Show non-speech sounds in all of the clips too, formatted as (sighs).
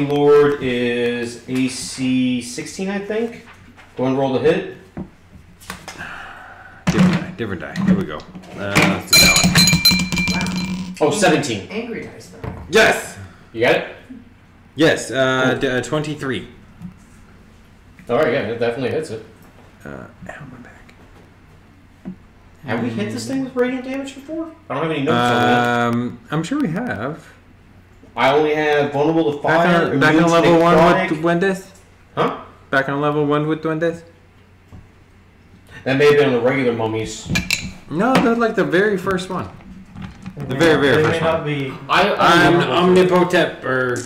Mummy Lord is AC 16, I think. Go and roll the hit. Different die. Different die. Here we go. Uh, let's do that one. Oh, 17. Angry dice though. Yes. You got it? Yes. Uh, d- uh, 23. Alright, yeah, it definitely hits it. Uh, ow, my back. Have we hit this thing with radiant damage before? I don't have any notes on that. Um, I'm sure we have. I only have vulnerable to Back fire. on, back immune on to level one with Duendes. Huh? Back on level one with Duendes. That may have been on the regular mummies. No, that's like the very first one. The very, very They first may not one. be. I, I'm I, omnipotent or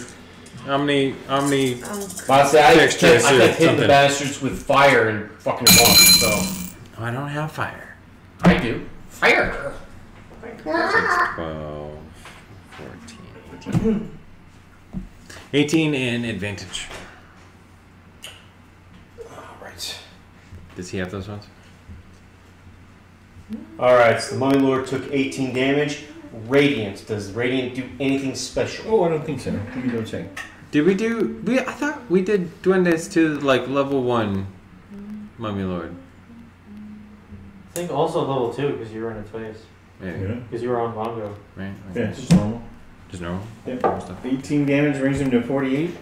omni omni. Um, honestly, I Text kept, I tracer, kept hitting something. the bastards with fire and fucking one, so. Oh, I don't have fire. I do. Fire! 12, 14, (clears throat) 18. 18 and advantage. Alright. Does he have those ones? Alright, so the Mummy Lord took 18 damage. Radiant. Does Radiant do anything special? Oh, I don't think so. Let me go check. Did we do? We I thought we did Duendes to like level one, Mummy Lord. I think also level two because you were in its face. Maybe. Yeah. Because you were on Bongo. Right. Yeah, it's just normal. Just normal. Yep. 18 damage brings him to 48.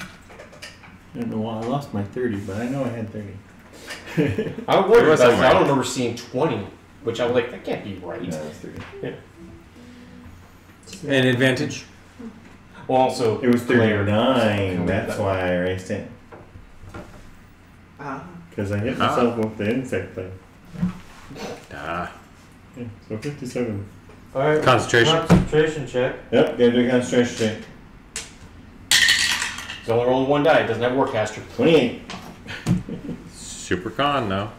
I don't know why I lost my 30, but I know I had 30. (laughs) I was worried was about that. I don't remember seeing 20, which I was like, that can't be right. No, it's 30. And advantage. Well, also, It was glare. 39. That's why I erased it. Ah. Because I hit Ah. myself with the insect thing. Ah. Yeah, so 57. Alright. Concentration. Concentration check. Yep, gotta do a concentration check. He's only rolling one die. It doesn't have Warcaster. 28. Super con now.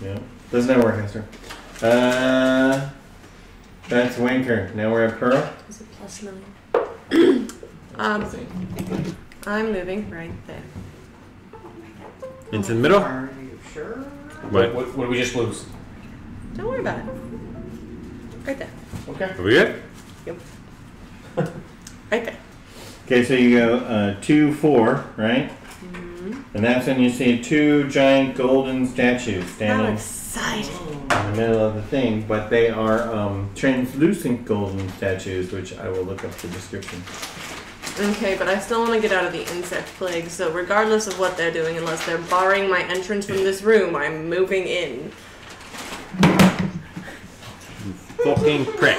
Yeah. Doesn't have Warcaster. Uh, that's Wanker. Now we're at Pearl. is it plus nine? (coughs) um, I'm moving right there. Into the middle. Are you sure? What? What, what did we just lose? Don't worry about it. Right there. Okay. Are we good? Yep. Right there. Okay, so you go uh, 2 4, right? And that's when you see two giant golden statues I'm standing in the middle of the thing, but they are um, translucent golden statues, which I will look up the description. Okay, but I still want to get out of the insect plague, so regardless of what they're doing, unless they're barring my entrance from this room, I'm moving in. Fucking prick.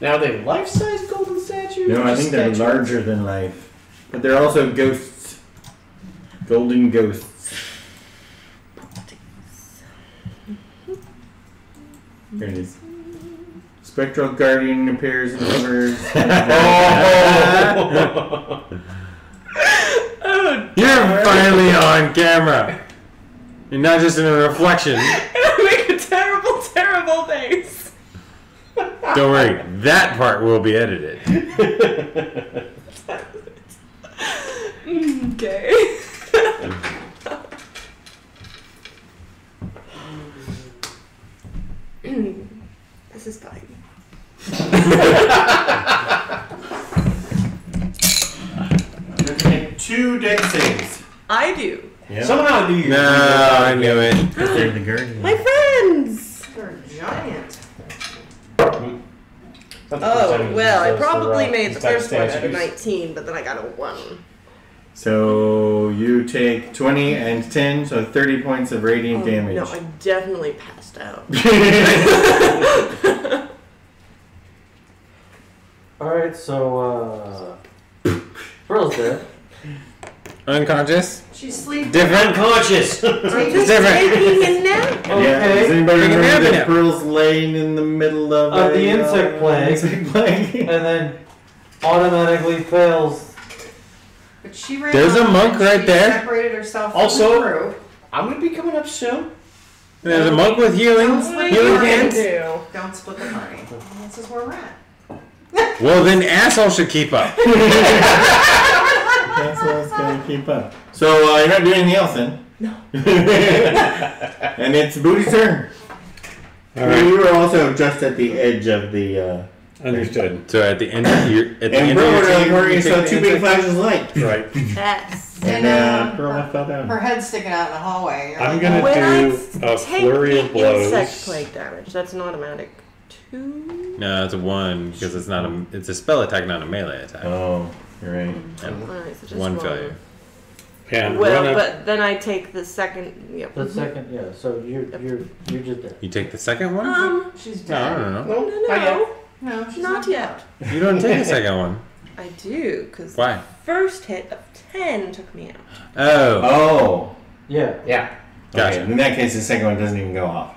Now they life-size golden statues? No, I think they're statues? larger than life. But they're also ghosts. Golden ghosts. Here it is. Spectral Guardian appears and hovers. Oh! You're finally on camera. You're not just in a reflection. (laughs) I make a terrible, terrible face. Don't worry, that part will be edited. (laughs) Okay. (laughs) this is fine. Make two deck saves. I do. Yeah. Somehow I knew you. No, I knew it. Because they're the Guardian. My friends. They're giant. The Oh well, I used those for, probably made the first one out of 19, but then I got a one. So you take 20 and 10, so 30 points of radiant Oh, damage. No, I definitely passed out. (laughs) Alright, so, uh. Pearl's dead. Unconscious. She's sleeping. Different. Unconscious. I'm just different. taking a nap. Yeah, does Okay. anybody Take a remember nap that now. Pearl's laying in the middle of Of a, the insect uh, (laughs) plague. insect plague? And then automatically fails. But she ran There's a off monk and right she there. Separated herself from Also- the group. I'm gonna be coming up soon. There's a monk with healing. Don't wait. Healing Healing hands. do. Don't split the party. This is where we're at. Well, then asshole should keep up. (laughs) (laughs) That's what I going to keep up. So uh, you're not doing anything else then? No. (laughs) and it's Booty's turn. All right, You were also just at the edge of the. Uh, understood. So at the end of your at the and end Pearl of your were turn, where you you take saw two big flashes of light. Right. Yes. And And, uh, uh, Pearl fell down. Her head's sticking out in the hallway. You're I'm like, gonna When do s- a take flurry of blows. insect plague damage, that's an automatic two. No, it's a one because it's not a it's a spell attack, not a melee attack. Oh, you're right. Yep. Alright, so just One one. failure. And Well, run up. but then I take the second. Yep. The mm-hmm. second, yeah. So you're you're you're just there. You take the second one? Um, She's no, I dead. don't know. no, no, no, No, she's not yet. You don't take the second one. (laughs) I do, because Why? first hit of ten took me out. Oh, Oh. Yeah. Yeah. Gotcha. Okay, in that case, the second one doesn't even go off.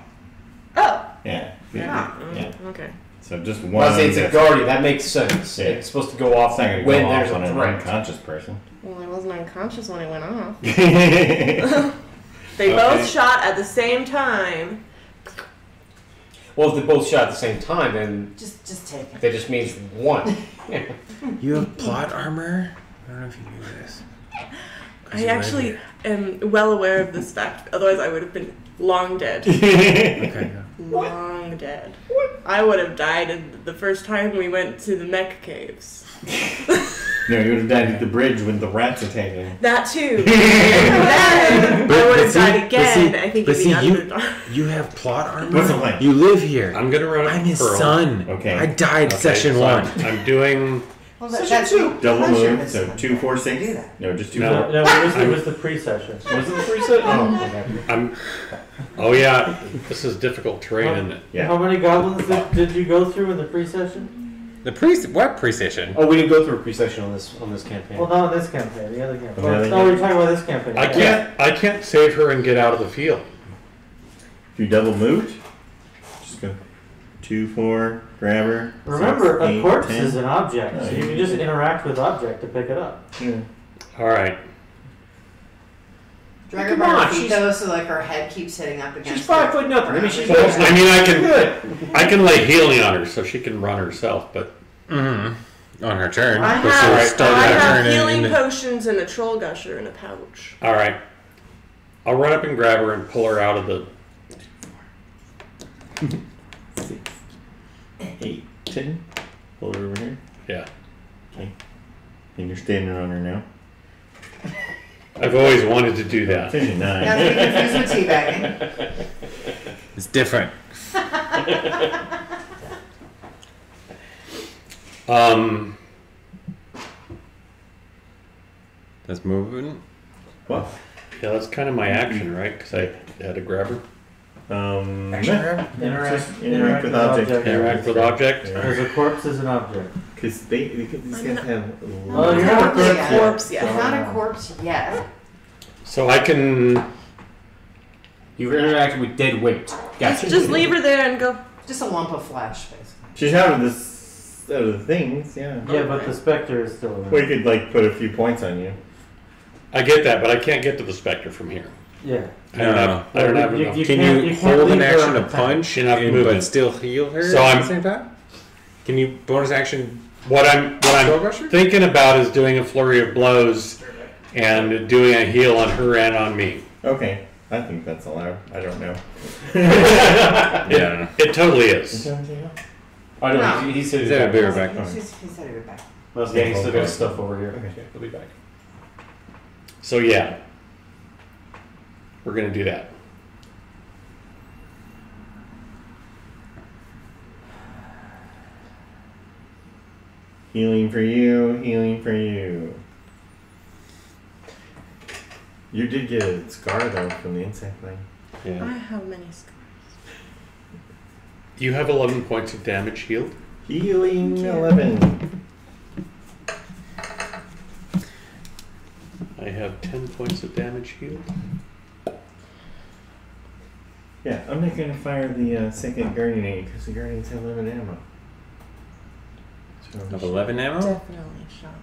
Oh. Yeah. Ah, yeah. Yeah. Okay. So just one. Well, I say it's a that's- guardian. That makes sense. Yeah. It's supposed to go off It's when go there's off on a an threat. unconscious person. Well, I wasn't unconscious when it went off. (laughs) They Okay. both shot at the same time. Well, if they both shot at the same time, then Just, just take it. that just means one. (laughs) you have plot armor. I don't know if you knew this. 'Cause I you're right actually am well aware of this fact. Otherwise, I would have been long dead. (laughs) Okay. go. Long dead. I would have died in the first time we went to the mech caves. (laughs) no, you would have died at the bridge when the rats attacked you. That too. (laughs) then But- I would have see- died but again. see- I think but see, you- You have plot armor. What's the plan? You live here. I'm gonna run up I'm his Pearl. son. Okay. I died Okay, session so one. I'm, I'm doing. Well, Session that's two. Double pleasure, move, so Hunt. two, four, Do six. No, just two, No. four. No, it was, it was the pre-session. Was it the preset? Oh. I'm. Oh yeah, this is difficult terrain, isn't it? Yeah. How many goblins did, did you go through in the pre-session? The pre what pre-session? Oh, we didn't go through a pre-session on this on this campaign. Well, not this campaign. The other campaign. Oh, the other Oh, we're talking about this campaign. I yeah. can't. I can't save her and get out of the field. If you double moved, just go two, four, grab her. Remember, six, a eight, corpse ten. is an object, so you can just interact with object to pick it up. Yeah. All right. Drag Come her by on, her feet she's- though, so like her head keeps hitting up against. she's five foot nothing. I mean, she's ground. I mean, I can. good. I can lay healing on her so she can run herself, but Mm-hmm. On her turn. I have, she'll I have turn healing in the- potions and a troll gusher in a pouch. all right. I'll run up and grab her and pull her out of the. Six, (laughs) Eight, ten. Pull her over here. Yeah. Okay. And you're standing on her now. I've always wanted to do that. Fifty nine. Not to be confused with teabagging. It's different. (laughs) Um. That's moving. What? Yeah, that's kind of my action, right? Because I had to grab her. Um. Action no. grab? Interact, Just interact with object. Interact with object. Because a corpse is an object. Because they, they, these I'm guys not- have. Oh, you're not a Corpse corpse yet. yet. Corpse, yeah. It's not a corpse yet. So I can. You interacted with dead weight. Gotcha. Just leave her there and go. Just a lump of flesh, basically. She's out of this, out of the things. Yeah. Yeah, but the specter is still We could like put a few points on you. I get that, but I can't get to the specter from here. Yeah. I don't No. have. I don't have You- enough. you Can can't- you, you can't hold an her action on to the punch Enough and, movement. but still heal her So at I'm- the same time? Can you bonus action What I'm what I'm thinking about is doing a flurry of blows and doing a heal on her and on me. Okay. I think that's allowed. I don't know. (laughs) Yeah, I. It totally Is is. anything else? I don't No. know. He, he said Is he's that back. beer back? He said he said he would back. Well, yeah, he's still got stuff over here. Okay. He'll be back. So yeah, we're gonna do that. Healing for you, healing for you. You did get a scar though from the insect thing. Yeah. I have many scars. You have 11 points of damage healed. Healing eleven. I have 10 points of damage healed. Yeah, I'm not gonna fire the uh, second guardian aid because the guardians have eleven ammo. So Of 11 ammo? Definitely shot.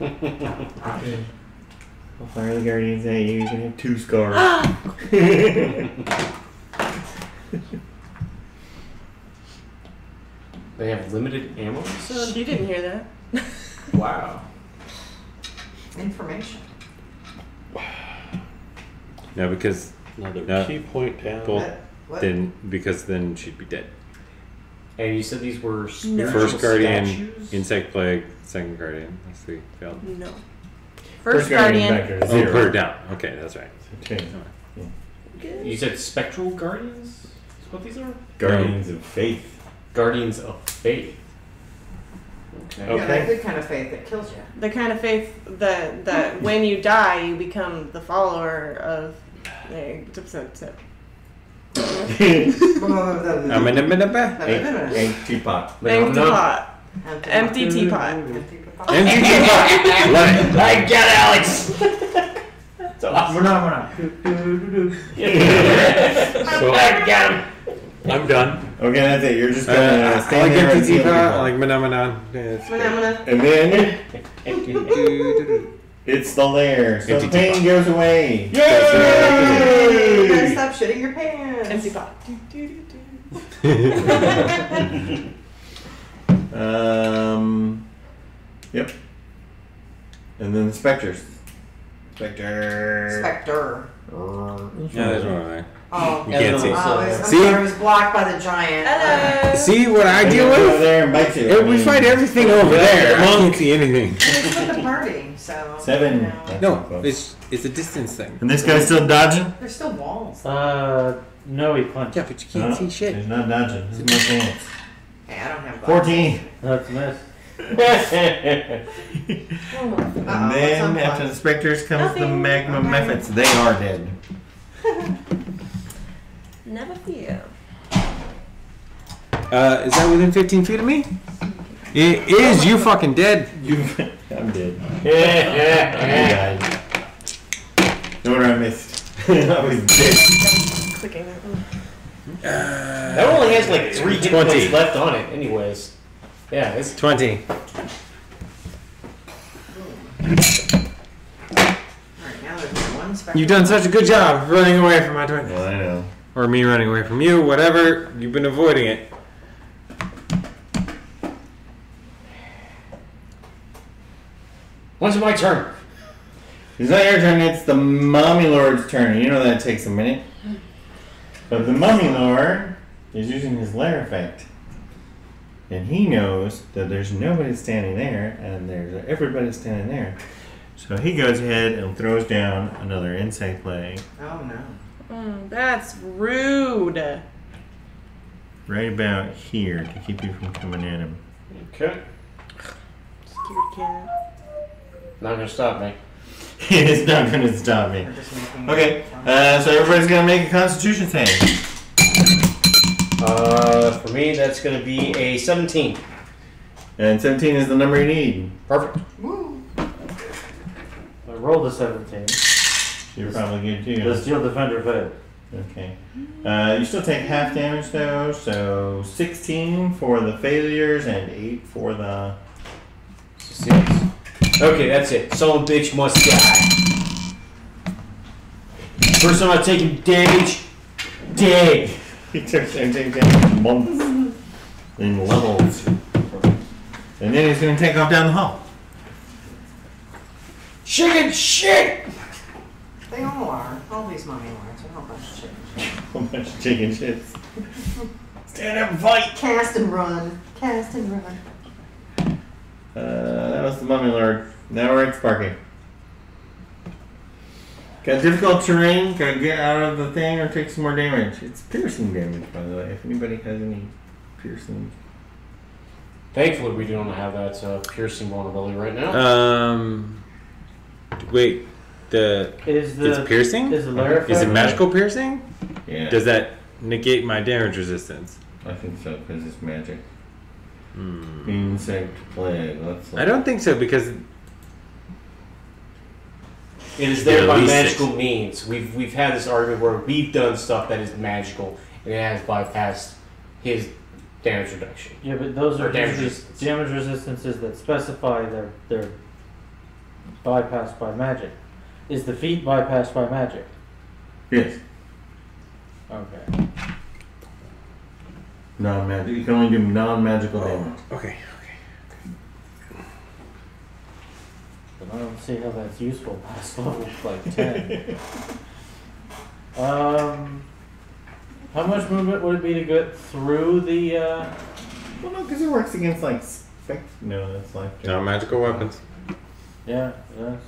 (laughs) Okay. I'll fire the guardians at you. You can have two scars. (gasps) They have limited ammo. So you didn't hear that. (laughs) Wow. Information. No, because Another No. key point down. Cool. That- What? then because then she'd be dead. And you said these were No. spiritual First guardian, statues? insect plague, second guardian. That's the failed. No. First, guardian guardian. back there, Oh, zero. put her down. Okay, that's right. Okay. You said spectral guardians? Is what these are? Guardians of faith. Guardians of faith. Okay. Yeah, that good kind of faith that kills you. The kind of faith that that when you die, you become the follower of. eh, tip, tip, tip. I'm in a minute. Eight, eight. Empty pot. Empty teapot. Empty (laughs) teapot. (laughs) Love it. I get Alex! so We're not, we're not. (laughs) So I got him! I'm done. Okay, that's it. You're just Uh, gonna I like stand there and deal teapot. with I it. like manamanan. Yeah, it's I'm gonna, I'm gonna And then it's the lair. So the Empty pain goes away. You gotta Yay! stop shitting your pants. empty pot. (laughs) Um. Yep. And then the specters. Spectre. Spectre. Yeah, there's one over there. Oh. You can't see. Oh, it was, I'm See? it was blocked by the giant. Hello. See what I And deal then Over with? there and bites you. I We mean, fight everything over there. I can't see anything. It's with the party, so. Seven. you know. That's No, close. it's it's a distance thing. And this guy's still dodging? There's still walls. Uh, no, he punched. Yeah, but you can't see shit. He's not dodging. This is my chance. Hey, I don't have glasses. 14. That's a miss. (laughs) And Uh-oh, what's then after fire? the specters comes the Nothing. magma Okay. methods. They are dead. (laughs) Never fear. Uh, is that within 15 feet of me? It is. You fucking dead. You, I'm dead. yeah, I died. No wonder I missed. I was dead. Clicking that one. Uh, that only has like three hit 20. points left on it, anyways. Yeah, it's 20. Alright, now there's one spectre. You've done such a good job running away from my 20. Well, I know. Or me running away from you, whatever. You've been avoiding it. When's it my turn? It's not your turn, it's the Mummy Lord's turn. You know that takes a minute. But the Mummy Lord is using his lair effect. And he knows that there's nobody standing there, and there's everybody standing there. So he goes ahead and throws down another insect plague Oh no. Mm, that's rude. right about here to keep you from coming at him. Okay. Scared cat. Not gonna stop me. (laughs) it's not going to stop me. We're just making Okay, uh, so everybody's going to make a constitution save. Uh, for me, that's gonna be a 17. And 17 is the number you need. Perfect. Woo. I rolled a 17. You're probably good too. The steel defender failed. Okay. Uh, you still take half damage though, so 16 for the failures and 8 for the. Six. Okay, that's it. Some bitch must die. First time I've taken damage, dead. He took 17 damage months in levels. And then he's going to take off down the hall. Chicken shit! They all are. All these mommy lords are all a bunch of chickens. Whole bunch of chicken shits. (laughs) Stand up and fight! Cast and run. Cast and run. Uh, that was the Mummy Lord. Now we're at Sparky. Got difficult terrain, gotta get out of the thing or take some more damage. It's piercing damage, by the way, if anybody has any piercing. Thankfully, we don't have that uh, piercing vulnerability right now. Um. Wait. The. Is the It's piercing? is the Is it magical piercing? Yeah, Does that negate my damage resistance? I think so, because it's magic. Hmm. Insect plague, let's I don't think so because it is there Yeah, by at least magical six. means. We've we've had this argument where we've done stuff that is magical and it has bypassed his damage reduction. Yeah, but those Or are damage usually resistance. damage resistances that specify they're they're bypassed by magic. Is the feat bypassed by magic? Yes, Okay. Non magic. You can only do non magical damage. okay. Okay. But I don't see how that's useful past level like ten. (laughs) um, how How much movement would it be to get through the? Uh, Well, no, because it works against like spec. No, that's like. No magical weapons. yeah, that's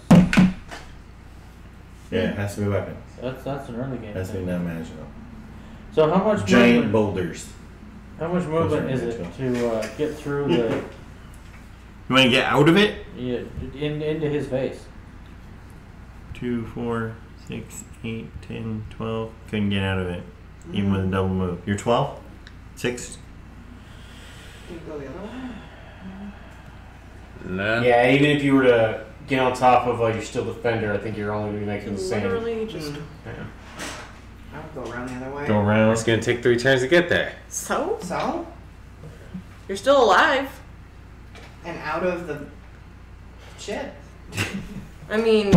Yeah, it has to be weapons. that's, that's an early game. It has to be thing. non magical. So how much Giant movement? boulders. How much movement is it to uh, get through the You want to get out of it? yeah, in into his face? Two, four, six, eight, ten, twelve. Couldn't get out of it, even with a double move. You're twelve. Six. You go the other way. Nah. Yeah, even if you were to get on top of like your steel defender, I think you're only going to be making the same. Literally just Mm. Yeah. I would go around the other way. Go around. It's gonna take three turns to get there. so So, you're still alive. and out of the shit. I mean,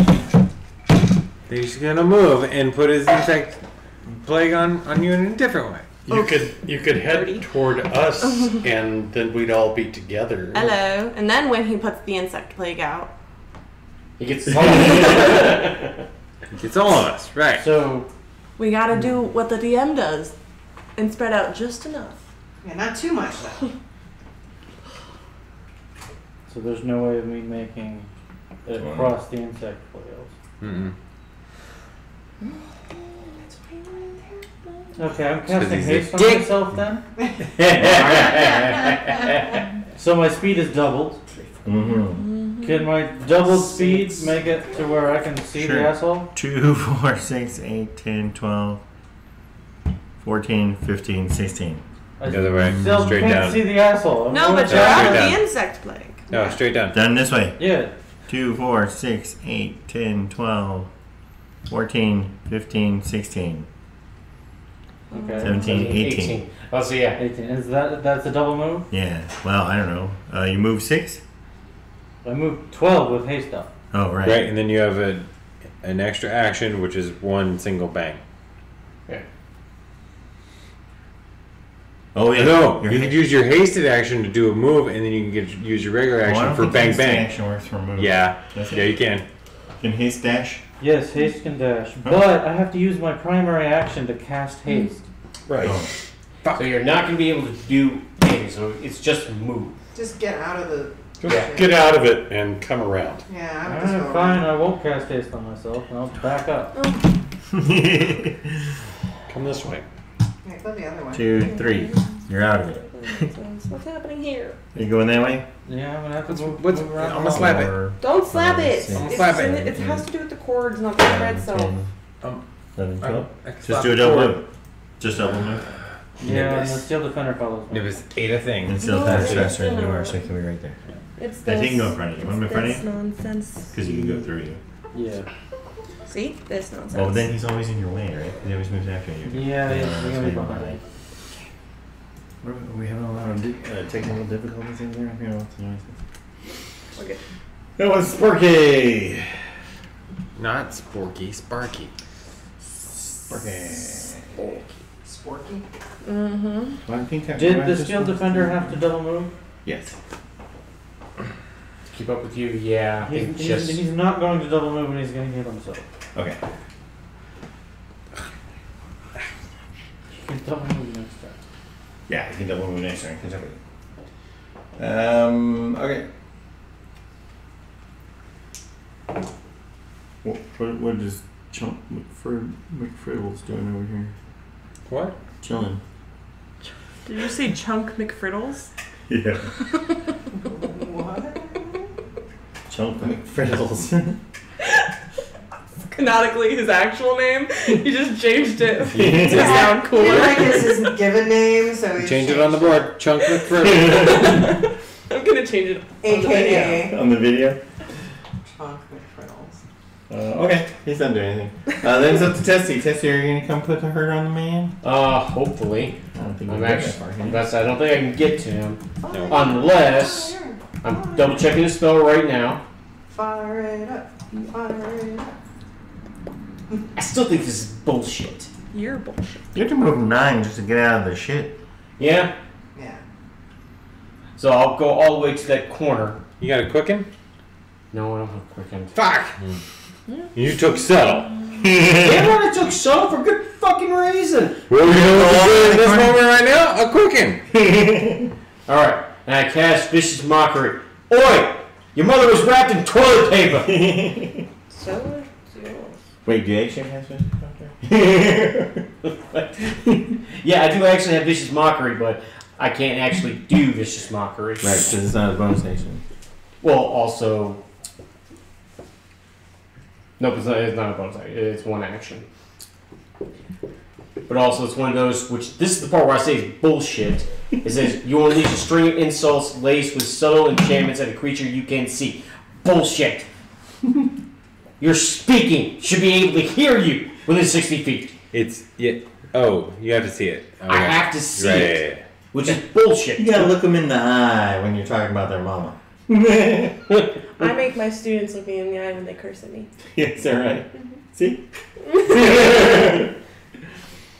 He's gonna move and put his insect plague on, on you in a different way. You could you could head Dirty. toward us, (laughs) and then we'd all be together. hello. And then when he puts the insect plague out, He gets (laughs) It's all of us, right? So we gotta do what the DM does and spread out just enough. Yeah, not too much though. (laughs) so there's no way of me making it across the insect flails. Mm-mm. Okay, I'm casting he's a haste on dick. myself then. (laughs) (laughs) So my speed is doubled. mm-hmm. Can my doubled speed make it to where I can see Sure. the asshole? Two, (laughs) four, six, eight, ten, twelve, fourteen, fifteen, sixteen. I The other way, still straight can't down. see the asshole. I'm No, but you're out of the insect plague. No, straight down. Done this way. Yeah. Two, four, six, eight, ten, twelve, fourteen, fifteen, sixteen, Okay. seventeen, eighteen. Oh, so yeah. 18. Is that that's a double move? Yeah. Well, I don't know. Uh, you move six? I moved 12 with haste up. Oh, right. Right, and then you have a an extra action, which is one single bang. Yeah. Oh, yeah. No, Your you ha- could use your hasted action to do a move, and then you can get, use your regular Well, I action don't for think bang instant bang. Action works for move. Yeah, That's yeah, it. you can. Can haste dash? Yes, haste can dash. But I have to use my primary action to cast hmm. haste. Right. Oh. So you're not going to be able to do things, So it's just move. Just get out of the. Just Yeah. (laughs) get out of it and come around. Yeah, I would just Alright, fine. I won't cast haste on myself, and I'll back up. (laughs) Come this way. Yeah, go the other way. Two, three. You're out of it. (laughs) What's happening here? Are you going that way? Yeah, I'm gonna have to What's- move, what's- move around. I'm gonna slap it. Four, Don't slap Five, it. six, It's slap in it. the- it has to do with the cords, not the thread nine, cell. 10, Um, 11, 12. I can Just slap do a it double forward. move. Just double move. Yeah, and the Nimbus. steel defender follows me. Nimbus ate a thing. And still No, pass it's faster than you gonna- are, so it can be right there. It's I this. think go in front of you. Want me in front of this you? nonsense. Because you can go through you. Yeah. See? This nonsense. Well, then he's always in your way, right? He always moves after you. Yeah, Uh, he's gonna be maybe behind why. me. Are we having a lot of uh, technical difficulties in there? You know, what's the noises? Okay. That was Sporky! Not Sporky, Sparky. Sporky. Sporky. Mm-hmm. Well, I think that- Did the just steel defender have to double move? Yes. To keep up with you, yeah. I He's, think he's, just. he's not going to double move and he's going to heal himself. Okay. He can double move next turn. Yeah, you can double move next turn. Catch up with. Um, okay. What, what, what is Chunk McFrid, McFriddles doing over here? What? Chilling. Did you say Chunk McFriddles? (laughs) Yeah. What? Chunk McFriddles. (laughs) Canonically, his actual name. He just changed it (laughs) to Yeah. sound He didn't like cooler. his, his (laughs) given name, so he Change it on the changed board. Chunk McFriddle. I'm gonna change it. on the video. AKA On the video. Chunk McFriddles. Uh, okay, he's not doing anything. Uh, then it's up to Tessie. Tessie, are you gonna come put the hurt on the man? Uh, hopefully. I don't think I'm actually. that far, can? That's, I don't think I can get to him. Oh, No. Unless. I'm double checking the spell right now. Fire it up. Fire it up. I still think this is bullshit. You're bullshit. You have to move nine just to get out of the shit. Yeah? Yeah. So I'll go all the way to that corner. You got a quicken? No, I don't have quick hand. Fuck! Hmm. You took settle. Damn right, I took so for good fucking reason. Well, you know what we're doing in this (laughs) moment right now? A (laughs) cooking. All right, and I cast vicious mockery. Oi, your mother was wrapped in toilet paper. (laughs) So is yours. Wait, do you actually have this? (laughs) yeah, I do actually have vicious mockery, but I can't actually do vicious mockery. Right, because it's not a bonus action. Well, also, nope, it's not, it's not a bonus action. It's one action. But also, it's one of those which this is the part where I say is bullshit. It says you unleash a string of insults laced with subtle enchantments at a creature you can't see. Bullshit. (laughs) You're speaking. Should be able to hear you within sixty feet. It's yeah. Oh, you have to see it. Oh, I have to see Right, it, yeah, yeah. which is bullshit. You gotta look them in the eye when you're talking about their mama. (laughs) I make my students look me in the eye when they curse at me. (laughs) yes, all right. Mm-hmm. See?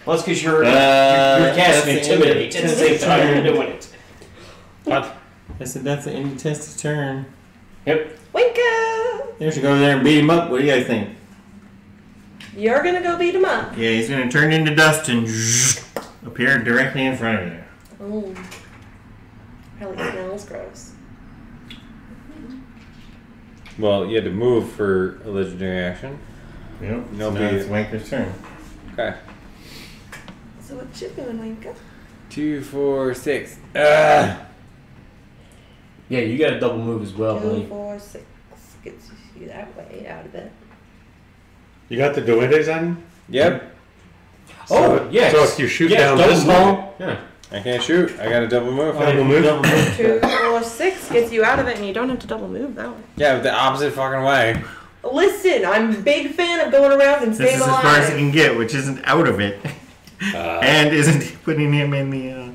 Well, it's because you're, Uh, you're, you're casting that's the intimidate at the same time you're doing it. What? I said that's the end of Testa's turn. Yep. Winka! There should go over there and beat him up. What do you guys think? You're gonna go beat him up. Yeah, he's gonna turn into dust and (laughs) appear directly in front of you. Oh. Probably smells gross. Well, you had to move for a legendary action. Yep. No so now it's Wanker's turn. Okay. So what you doing, Winka? Two, four, six. Ah. Yeah, you got a double move as well, Two, buddy. four, six. Gets you that way out of it. You got the duendes on? Yep. Oh, So- yes. So if you shoot Yeah, down double this move. long, Yeah. I can't shoot. I got a double move. double move. Two, four, six gets you out of it, and you don't have to double move that way. Yeah, the opposite fucking way. Listen, I'm a big fan of going around and staying alive. This staying is as far as he alive. can get, which isn't out of it, (laughs) Uh, and isn't he putting him in the. Uh...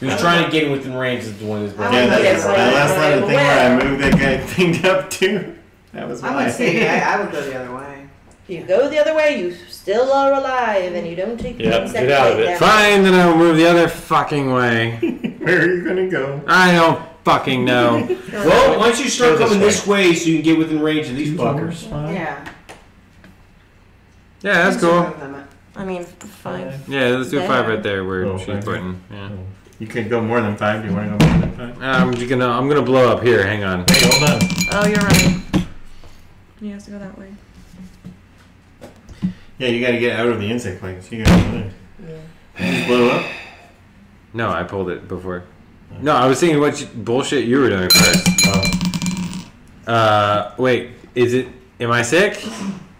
He was trying to get within range of the one his I brother. Yeah, would that, yes, that last line of the thing where I moved that guy thing up too. That was I why. would say (laughs) I, I would go the other way. You go the other way, you still are alive, and you don't take the Yep, insect get out of plate it. down. Fine, then I'll move the other fucking way. (laughs) Where are you gonna go? I don't fucking know. (laughs) Well, why don't you start Go coming this way so you can get within range of these fuckers? Yeah. Yeah, that's cool. Move limit. I mean, five. Yeah, let's do five right there where Oh, she's five. putting. Yeah. You could go more than five. Do you want to go more than five? I'm just gonna I'm gonna blow up here. Hang on. Hey, hold on. Oh, you're right. He has to go that way. Yeah, you gotta get out of the insect place. You gotta go there. Yeah. Blow up. No, I pulled it before. No, I was thinking what you, bullshit you were doing first. Oh. Uh, wait, is it? Am I sick?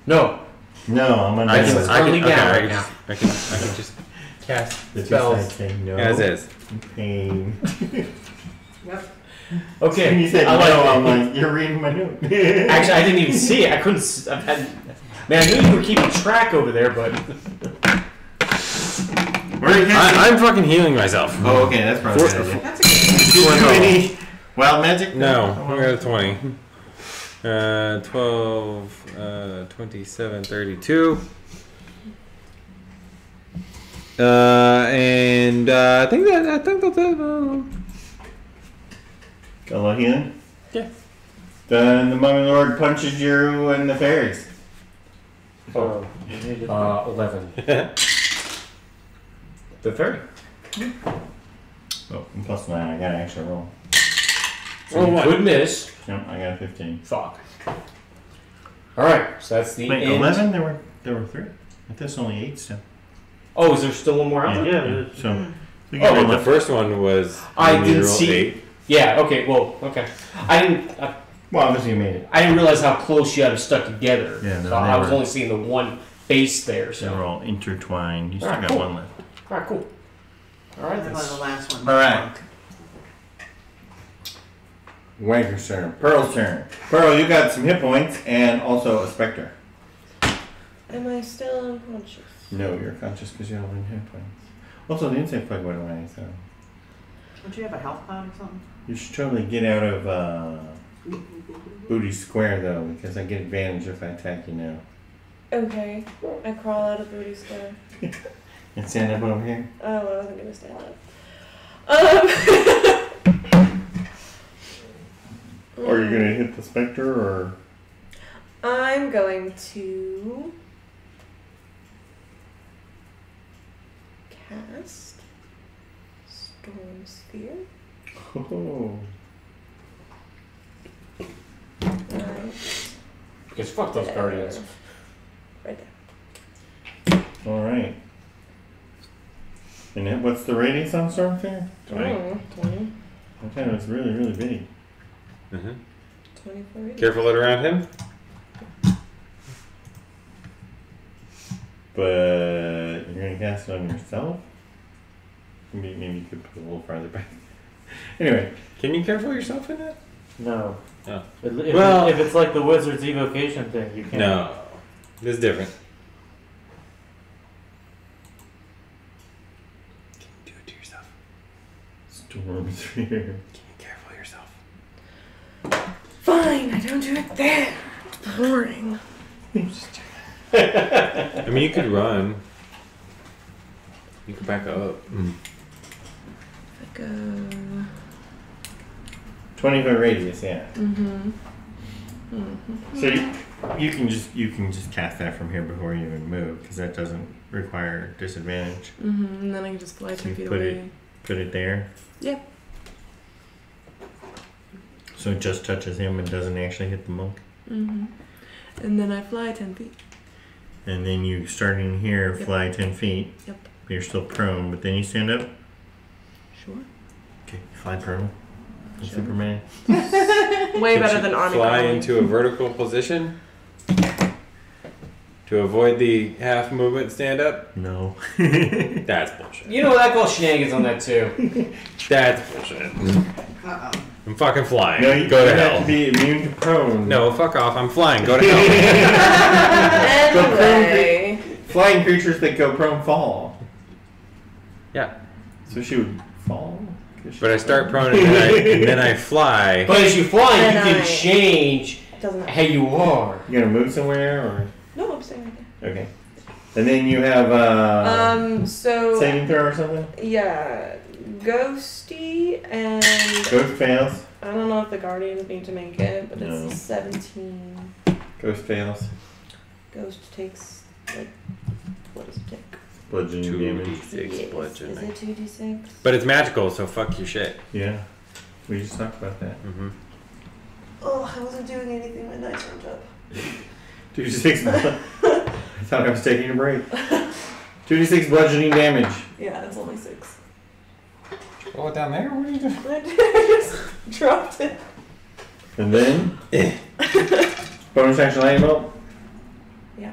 No. No, I'm gonna. I can. I can. Okay, down I right can, now. just, I can. I can just cast The two spells sides say no. as is. Pain. (laughs) Yep. Okay. When you said I no, like it. I'm like, you're reading my note. (laughs) Actually, I didn't even see it. I couldn't. s- I've had. Man, I knew you were keeping track over there, but Where are you? I, I'm fucking healing myself. Oh, okay, that's probably a Four- good idea. That's a good. Did you four do total. any wild magic? No, Oh, we got a 20. Uh, 12, uh, 27, 32. Uh, and uh, I think that I think that's it. Uh, Got a little healing? Yeah. Then the mummy lord punches you and the fairies. oh, uh, eleven. (laughs) the fairy. Oh, and plus nine, I got an extra roll. So you could miss. Yep, I got a 15. Fuck. All right, so that's the Wait, end. 11? There were there were three. I think there's only eight still. Oh, is there still one more out there? yeah. So, Oh, we got but one the left. first one was I didn't roll see- eight. Yeah. Okay. Well. Okay. I didn't. I, Well, obviously you made it. I didn't realize how close you had them stuck together. Yeah, no, so I they was were- only seeing the one face there. So. They So. were all intertwined. You still Alright, got cool. one left. All right. Cool. All right. That was the last one. All right. Wanker's turn. Pearl's turn. Pearl, you got some hit points and also a specter. Am I still unconscious? No, you're conscious because you have one hit points. Also, the insect plague went away, so Don't you have a health cloud or something? you should totally get out of uh, Booty Square though, because I get advantage if I attack you now. Okay. I crawl out of booty square. (laughs) And stand up over here. Oh, I wasn't gonna stand up. (laughs) Um. Or you're gonna hit the specter, or I'm going to. cast Storm Sphere. Oh. Right Because fuck those guardians. Right there. All right. And what's the radius on Storm Sphere? Oh, 20, Okay, it's really, really big. Hmm 24. Careful it around him. But you're gonna cast it on yourself? Maybe, maybe you could put it a little farther back. (laughs) anyway, Can you careful yourself in that? No. Oh. If, if, Well- if it's like the wizard's evocation thing, you can't. No, it's different. Can you do it to yourself? Storm Sphere. (laughs) Can you careful yourself? Fine, I don't do it there. It's boring. (laughs) I mean, you could run. You could back up. If I go. 20 foot radius, yeah. Mm-hmm. Mm-hmm. So you, you can just you can just cast that from here before you even move because that doesn't require disadvantage. Mm-hmm. And then I can just fly So 10 you feet put away. Put it there. Yep. So it just touches him and doesn't actually hit the monk. Mm-hmm. And then I fly 10 feet. And then you starting here, Yep. fly 10 feet. Yep. You're still prone, but then you stand up. Sure. Okay, fly prone. Like Sure. Superman. (laughs) Way Could better than army. Fly crawling. into a vertical position to avoid the half movement stand up. No. (laughs) That's bullshit. You know what? I call shenanigans on that too. (laughs) That's bullshit. Uh-oh. I'm fucking flying. no, you Go to you have hell. to be immune to prone. No, fuck off. I'm flying. Go to (laughs) hell. Anyway. Flying creatures that go prone fall. yeah. So she would fall. she- But I start prone and then I, and then I (laughs) fly. But as you fly, you can I- change Doesn't how you are. You gonna move somewhere or No, I'm staying right there. okay? And then you have uh, Um, so. saving throw or something. Yeah. Ghosty and. Ghost fails. I don't know if the Guardians need to make it, but No. it's 17. Ghost fails. Ghost takes, like. What does it take? Bludgeoning Two damage. d6 Yes. Is it 2d6? But it's magical, so fuck your shit. Yeah. We just talked about that. hmm Oh, I wasn't doing anything. My dice weren't up. Two d six. (laughs) I thought I was taking a break. (laughs) Two d six bludgeoning damage. Yeah, it's only six. Oh, down there? What are you doing? I (laughs) just dropped it. And then (laughs) bonus action lightning bolt. Yeah.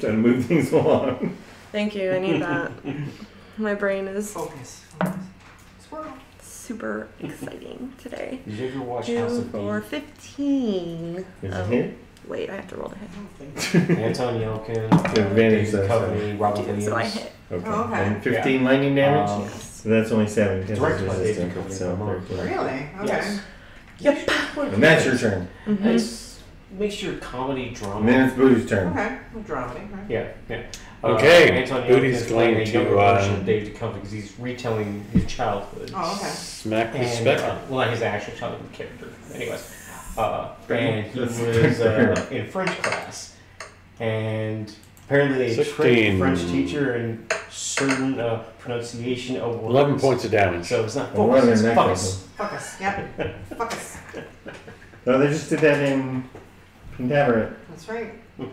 Trying to move things along. Thank you. I need that. (laughs) My brain is Focus. Focus. Squirrel. super exciting today. Did you ever watch House Two, of four, D? 15. Is it here? Wait, I have to roll the hit. I don't think. Anton Yelchin, uh, Advantage, David though, Company, Robin Williams. so I hit. Okay. Oh, okay. And fifteen lightning damage. Um, Yes. so that's only seven. because Directed it's by resistant, Company, so if I'm not 13. Really? Okay. Yes. Yep. And that's your turn. Mhm. It's mixture comedy drama. And then it's Booty's turn. Okay. Well, dramedy, right? Yeah, yeah. Okay, Anton Booty's Yelchin's playing going a younger to, uh, version of David Duchovny because he's retelling his childhood. Oh, okay. Smack the And, spectre. uh, well, not his actual childhood character. Anyways, uh, and he was (laughs) uh, in French class, and apparently they tricked the French teacher in certain uh, pronunciation of words. 11 points of damage. So it's not Well, focus, one it's in that focus. Focus. Yep. (laughs) Focus. No, they just did that in Pentaverate. That's right. I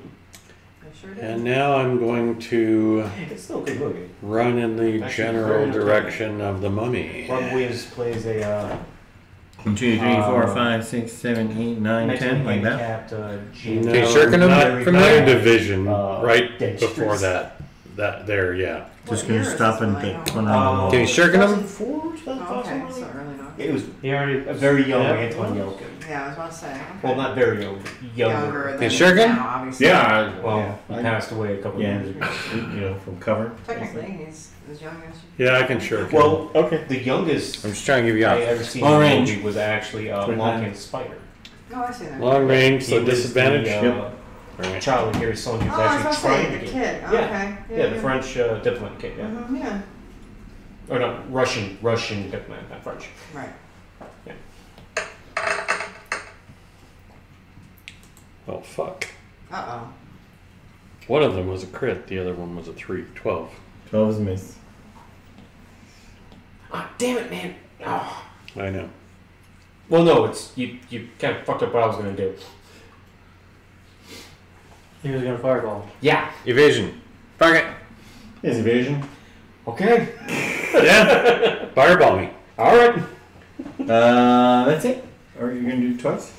sure did. And now I'm going to It's still a good movie. run in the Actually, general entertaining. direction of the mummy. Robin Williams plays a uh, One, two, three, four, five, six, seven, eight, nine, mentally ten, like that. handicapped uh, Jane. No, Okay, Shirkinum, not, very not in division, Uh, right dexterous. before that. That there, yeah. Just gonna stop and in one? I the don't corner of the. Can you shirkin him? 2004, Oh, okay, 2005, so early enough. It was very, a very young Yeah. Anton Yelchin. Yeah, I was about to say. Okay. Well, not very young, but younger. Younger than Shirkin? now, obviously. Yeah. I- Well, yeah. he passed away a couple Yeah. of years ago. You know, from cover. Technically, he's as young as Yeah, I can sure. Well, Okay. the youngest I'm just trying to give you I off. ever seen Long in a range. movie was actually uh, 29. Longhanded Spider. Oh, I see that. Long range, He so was disadvantage. The, uh, Yep. Right. Child of Harry's son who Oh, was I was about actually to say, trying the to kid. get. Okay. Yeah. Yeah, Yeah, the French uh, diplomat kid, yeah. hmm yeah. Or no, Russian, Russian diplomat, not French. Right. Yeah. Oh, fuck. Uh oh. One of them was a crit, the other one was a three. Twelve. 12 is a miss. Ah, damn it, man. Oh. I know. Well, no, it's you. You kind of fucked up what I was gonna do. He was gonna fireball. Yeah. Evasion. Fuck it. His evasion. Okay. Yeah. Fireball me. All right. Uh, that's it. Or you're gonna do it twice?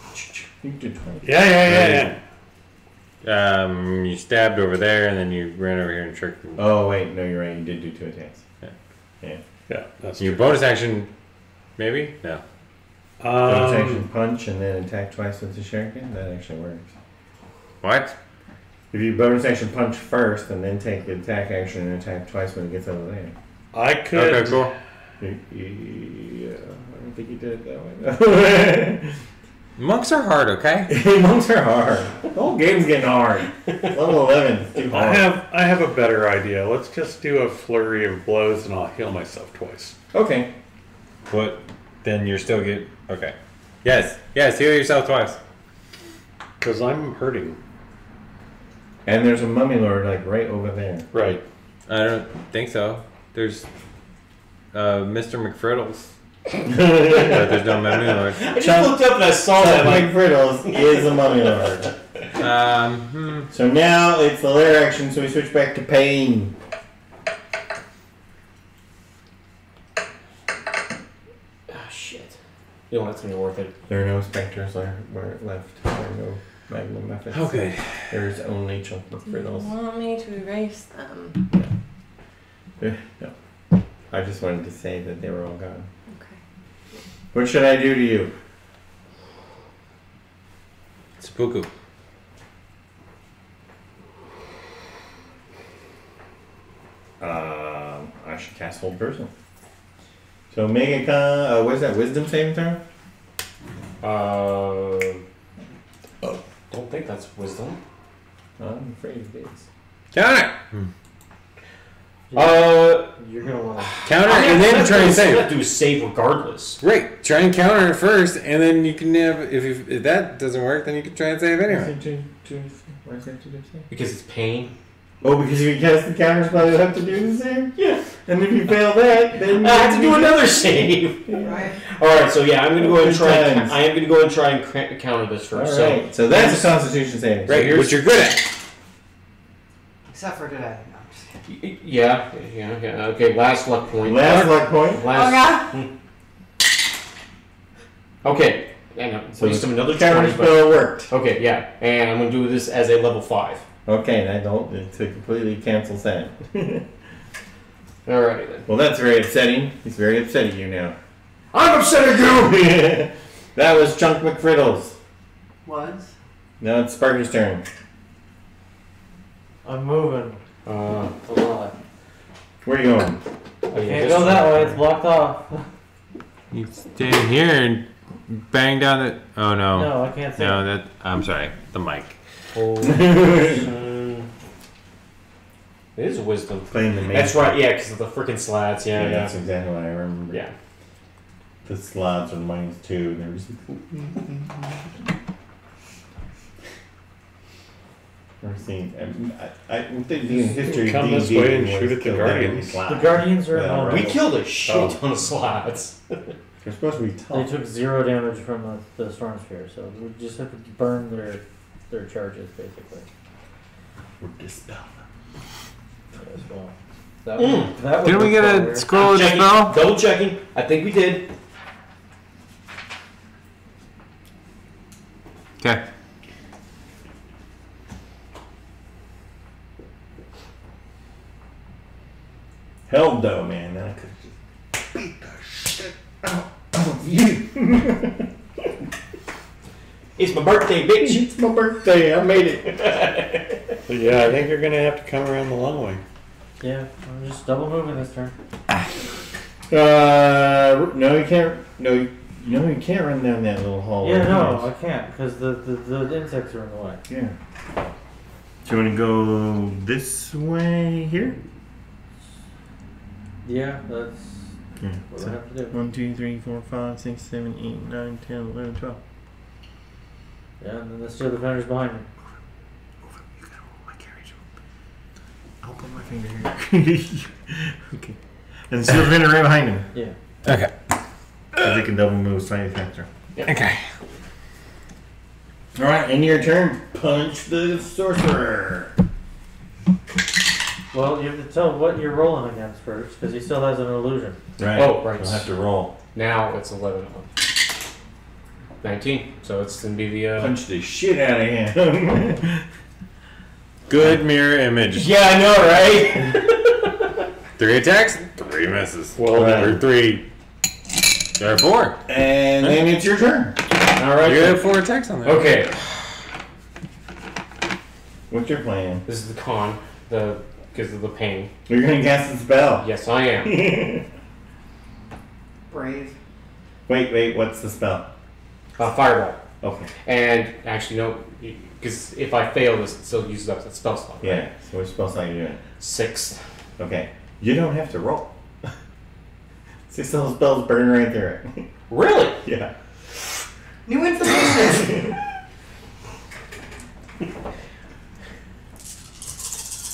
You can do it twice. Yeah, yeah, yeah, yeah. Um, you stabbed over there, and then you ran over here and tricked him. Oh wait, no, you're right. You did do two attacks. Yeah. Yeah, that's Your true. bonus action, maybe? No. Bonus action Um, punch and then attack twice with the shuriken. That actually works. What? If you bonus action punch first and then take the attack action and attack twice when it gets over there. I could. Okay, cool. You- you- Yeah, I don't think you did it that way. (laughs) Monks are hard, okay? (laughs) Monks are hard. The whole game's getting hard. Level 11 is too I hard. have I have a better idea. Let's just do a flurry of blows, and I'll heal myself twice. Okay. But Then you're still get. Okay. Yes. Yes. Heal yourself twice. Because I'm hurting. And there's a mummy lord like right over there. Right. I don't think so. There's uh, Mr. McFriddles, but there's no (laughs) Mummy Lord. I just looked up and I saw that. Chuck Like, McFriddles is a mummy lord. Um, hmm. So now it's the lair action, so we switch back to pain. ah, shit. You know that's gonna be worth it. There are no specters there where it left. There are no magma mephits. Okay. There's only Chuck You McFriddles. want me to erase them? No. I just wanted to say that they were all gone. Okay. What should I do to you? Seppuku. Um, I should cast Hold Person. So Mega Con, uh, what is that? Wisdom saving throw? Uh, don't think that's wisdom. I'm afraid it is. Counter. Uh, You're gonna wanna. Counter, I'm and then try gonna- and I'm save. gonna do save regardless. Right. Try and counter it first, and then you can have. If, if, if that doesn't work, then you can try and save anyway. two- two- why is that two to save? Because it's pain. Oh, because if you cast the counter spell, you have to do the same? Yeah. And if you fail that, then I have to do another save. Right. All right, so yeah, I'm gonna go and try. And, I am gonna go and try and cra- counter this first. Alright, so that's a Constitution save. Right. here's- Which you're good at. Except for today. No, I'm just kidding. So y- yeah, yeah, yeah. Okay, last luck point. Last luck point. Last. Oh, Okay, and uh, So waste the another counter twenty. But, worked. okay, yeah, and I'm gonna do this as a level five. Okay, that don't it completely cancels that. (laughs) Alrighty then. well, that's very upsetting. He's very upset at you now. I'm upset at you. (laughs) that was Chunk McFriddles. Was? Now it's Sparker's turn. I'm moving Uh. Where are you going? oh, Can't go that way. It's blocked off. You stand here and bang down the. Oh no. No, I can't see. No, that. I'm sorry. The mic. (laughs) It is wisdom. Playing the main. That's right. Yeah, because of the freaking slats. Yeah, Yeah, yeah. that's exactly what I remember. Yeah. The slots are minus two. There's. Never seen. I, I think in history. Come this D&D way and shoot at the Guardians. The Guardians are Yeah, involved. We killed a shit Oh. ton of slats. (laughs) They're supposed to be tough. They took zero damage from the, the storm sphere, so we just have to burn their their charges basically. Or dispel As well. That Mm. would, that Didn't we get a better. scroll of the spell? Double checking. I think we did. Okay. Hell though, man. Then I could just beat the shit out of you. (laughs) It's my birthday, bitch. it's my birthday. I made it. (laughs) So yeah, I think you're gonna have to come around the long way. Yeah, I'm just double moving this turn. Uh, no, you can't. No, you- no, you can't run down that little hallway. Yeah, no, I can't because the, the the insects are in the way. Yeah. Do you want to go this way here? Yeah, that's Yeah. what I have to do. One, two, three, four, five, six, seven, eight, nine, ten, eleven, twelve. Yeah, and then the steel defender's behind me. Over, you gotta roll my carriage. I'll put my finger here. (laughs) okay. And still finger right behind him. Yeah. Okay. Because he can double move slightly faster. Okay. Alright, in your turn, punch the sorcerer. Well, you have to tell what you're rolling against first, because he still has an illusion. Right. Oh, right. You'll have to roll. Now it's 11 of them. 19. So it's going to be the. Uh... Punch the shit out of him. (laughs) Good mirror image. Yeah, I know, right? (laughs) Three attacks, three misses. Well, Right. Or three. There are four. and then it's your turn. All right. You have four attacks on there. Okay. What's your plan? This is the con. The because of the pain. You're gonna cast a spell. Yes, I am. (laughs) Brave. Wait, wait, what's the spell? Uh, fireball. Okay. And actually, no, because if I fail this, it still uses up the spell slot. right? Yeah, so which spell slot are you doing? Six. Okay. You don't have to roll. (laughs) Six little spells burn right through it. (laughs) Really? yeah. New information.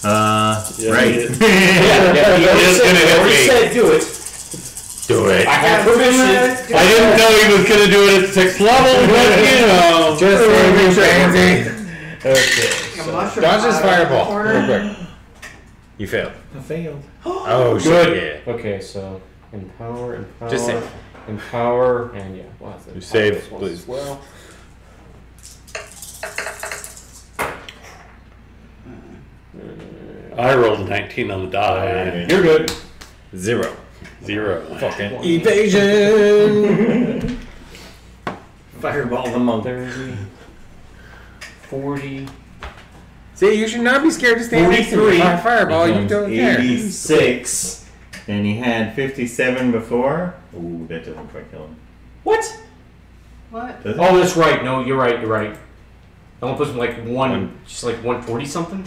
Uh, Yeah, right. it- (laughs) Yeah, yeah. He already It's said, gonna hit already me. said do it. Do it. I have permission. I didn't know he was gonna do it at sixth level, but you (laughs) know. Just for you, Pansy. Okay. (laughs) A mushroom Dodge his out of the fireball corner. real quick. You failed. I failed. (gasps) Oh, Good. shit. Okay, so empower, empower, Just say- empower, and yeah. Well, that's You save, this one please. as Well. I rolled a 19 on the die. You're good. Zero. Zero. Fucking evasion. (laughs) Fireball the monk. 30, 40, See, you should not be scared to stand next to me. 43. My fireball, you don't care. 86. And he had 57 before. Ooh, that doesn't quite kill him. What? What? Does it? Oh, that's right. No, you're right. You're right. I want to put like one, One. just like 140 something.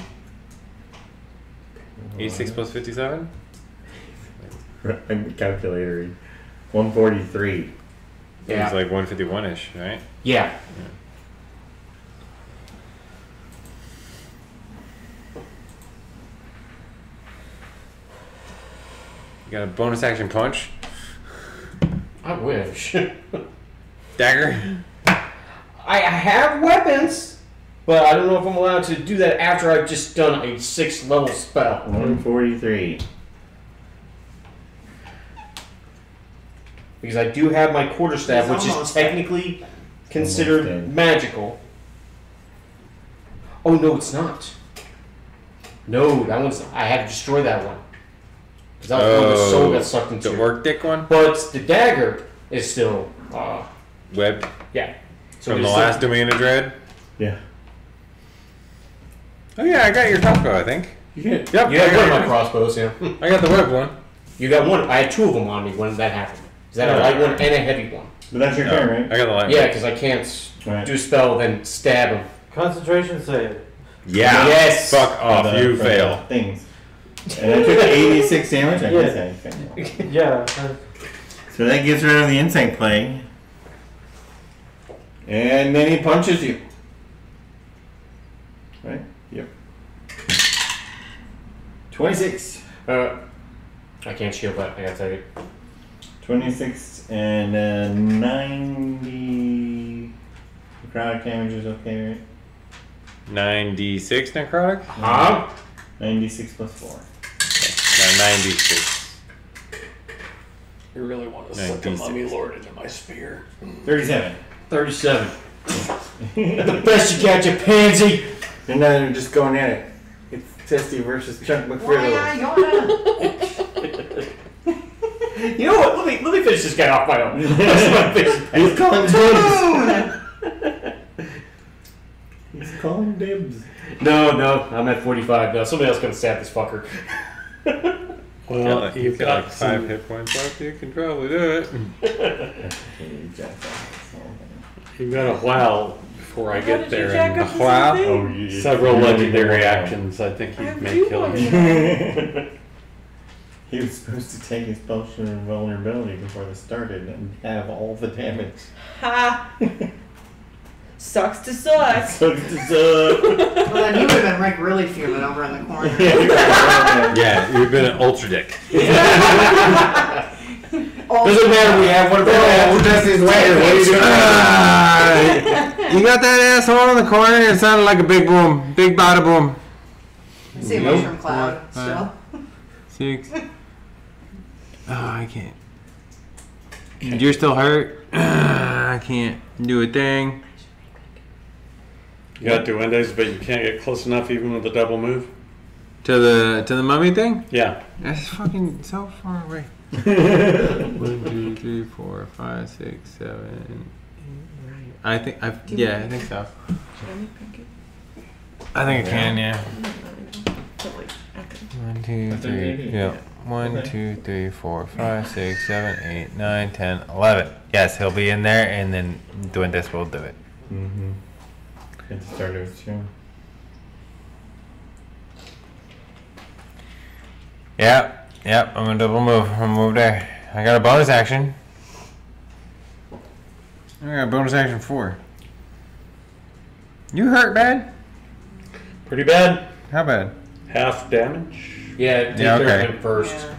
86 plus 57? I'm (laughs) calculator. 143. It was like 151 ish, right? Yeah. You got a bonus action punch. I wish. (laughs) Dagger. I I have weapons, but I don't know if I'm allowed to do that after I've just done a six level spell. 143. Because I do have my quarterstaff, which is technically considered magical. Oh no, it's not. No, that one's. I had to destroy that one. Because that was one the soul got sucked into. Oh, The work dick one? But the dagger is still. Uh, Web yeah. So from it's the still- last Domain of Dread? Yeah. Oh, yeah, I got your crossbow, I think. You get Yep, You I, had one of my got crossbows, yeah. I got the web one. You got one. I had two of them on me when that happened. Is that a Yeah. light one and a heavy one? But that's your Oh, turn, I right? got the light Yeah, because I can't Right. do a spell then stab him. Concentration save. Yeah. Yes. Fuck off. For the- you for fail. Things. And I took 86 damage. I guess I failed. (laughs) Yeah. uh, So that gets rid of the insight play. And then he punches you. Right? Yep. 26. Uh, I can't shield that. I gotta tell you. 26 and uh, 90. Necrotic damage is okay, right? 96 necrotic? Huh? 96 plus 4. No, 96. You really want to slip a mummy lord into my spear. 37. Thirty-seven. (laughs) the best you got, you pansy. And now they're just going at it. It's Testy versus Chuck Why McFriddle. are you gonna? (laughs) You know what? Let me let me finish this guy off my own. (laughs) That's my finish. He's calling Boom! (laughs) dibs. He's calling dibs. No, no, I'm at forty-five now. Somebody else gonna stab this fucker. Well, Well, if you've you've got got like five hit points left, you can probably do it. you've got a while before I get there. And Wow. Oh, you- several you- legendary actions I think I you do may kill you. he was supposed to take his potion of invulnerability before this started and have all the damage. Ha! Sucks to suck. (laughs) Sucks to suck. Well, then you would have been like really fuming over in the corner. (laughs) Yeah, you're right. Yeah, you've been an ultra dick. (laughs) Doesn't matter. We have one of Oh, Dusty's waiting. What are you doing? You got that asshole in the corner. It sounded like a big boom, big bada boom. See a Nope. mushroom cloud still. Six. Oh, (laughs) I can't. You're still hurt. (clears throat) I can't do a thing. You got duendes, but you can't get close enough even with a double move. To the to the mummy thing. Yeah. That's fucking so far away. (laughs) One, two, three, four, five, six, seven. Eight, nine. I think I yeah I think so. Should I make pancakes? I think I can yeah. But like, after. One, two, That's okay, three. yeah. Yeah. One, Okay. two, three, four, five, six, seven, eight, nine, ten, eleven. Yes, he'll be in there, and then doing this will do it. Mm-hmm. Get the starters too. Yep, yep. I'm gonna double move. I'm gonna move there. I got a bonus action. I got bonus action four. You hurt bad? Pretty bad. How bad? Half damage. Yeah, take Yeah, care okay. of him first. Yeah.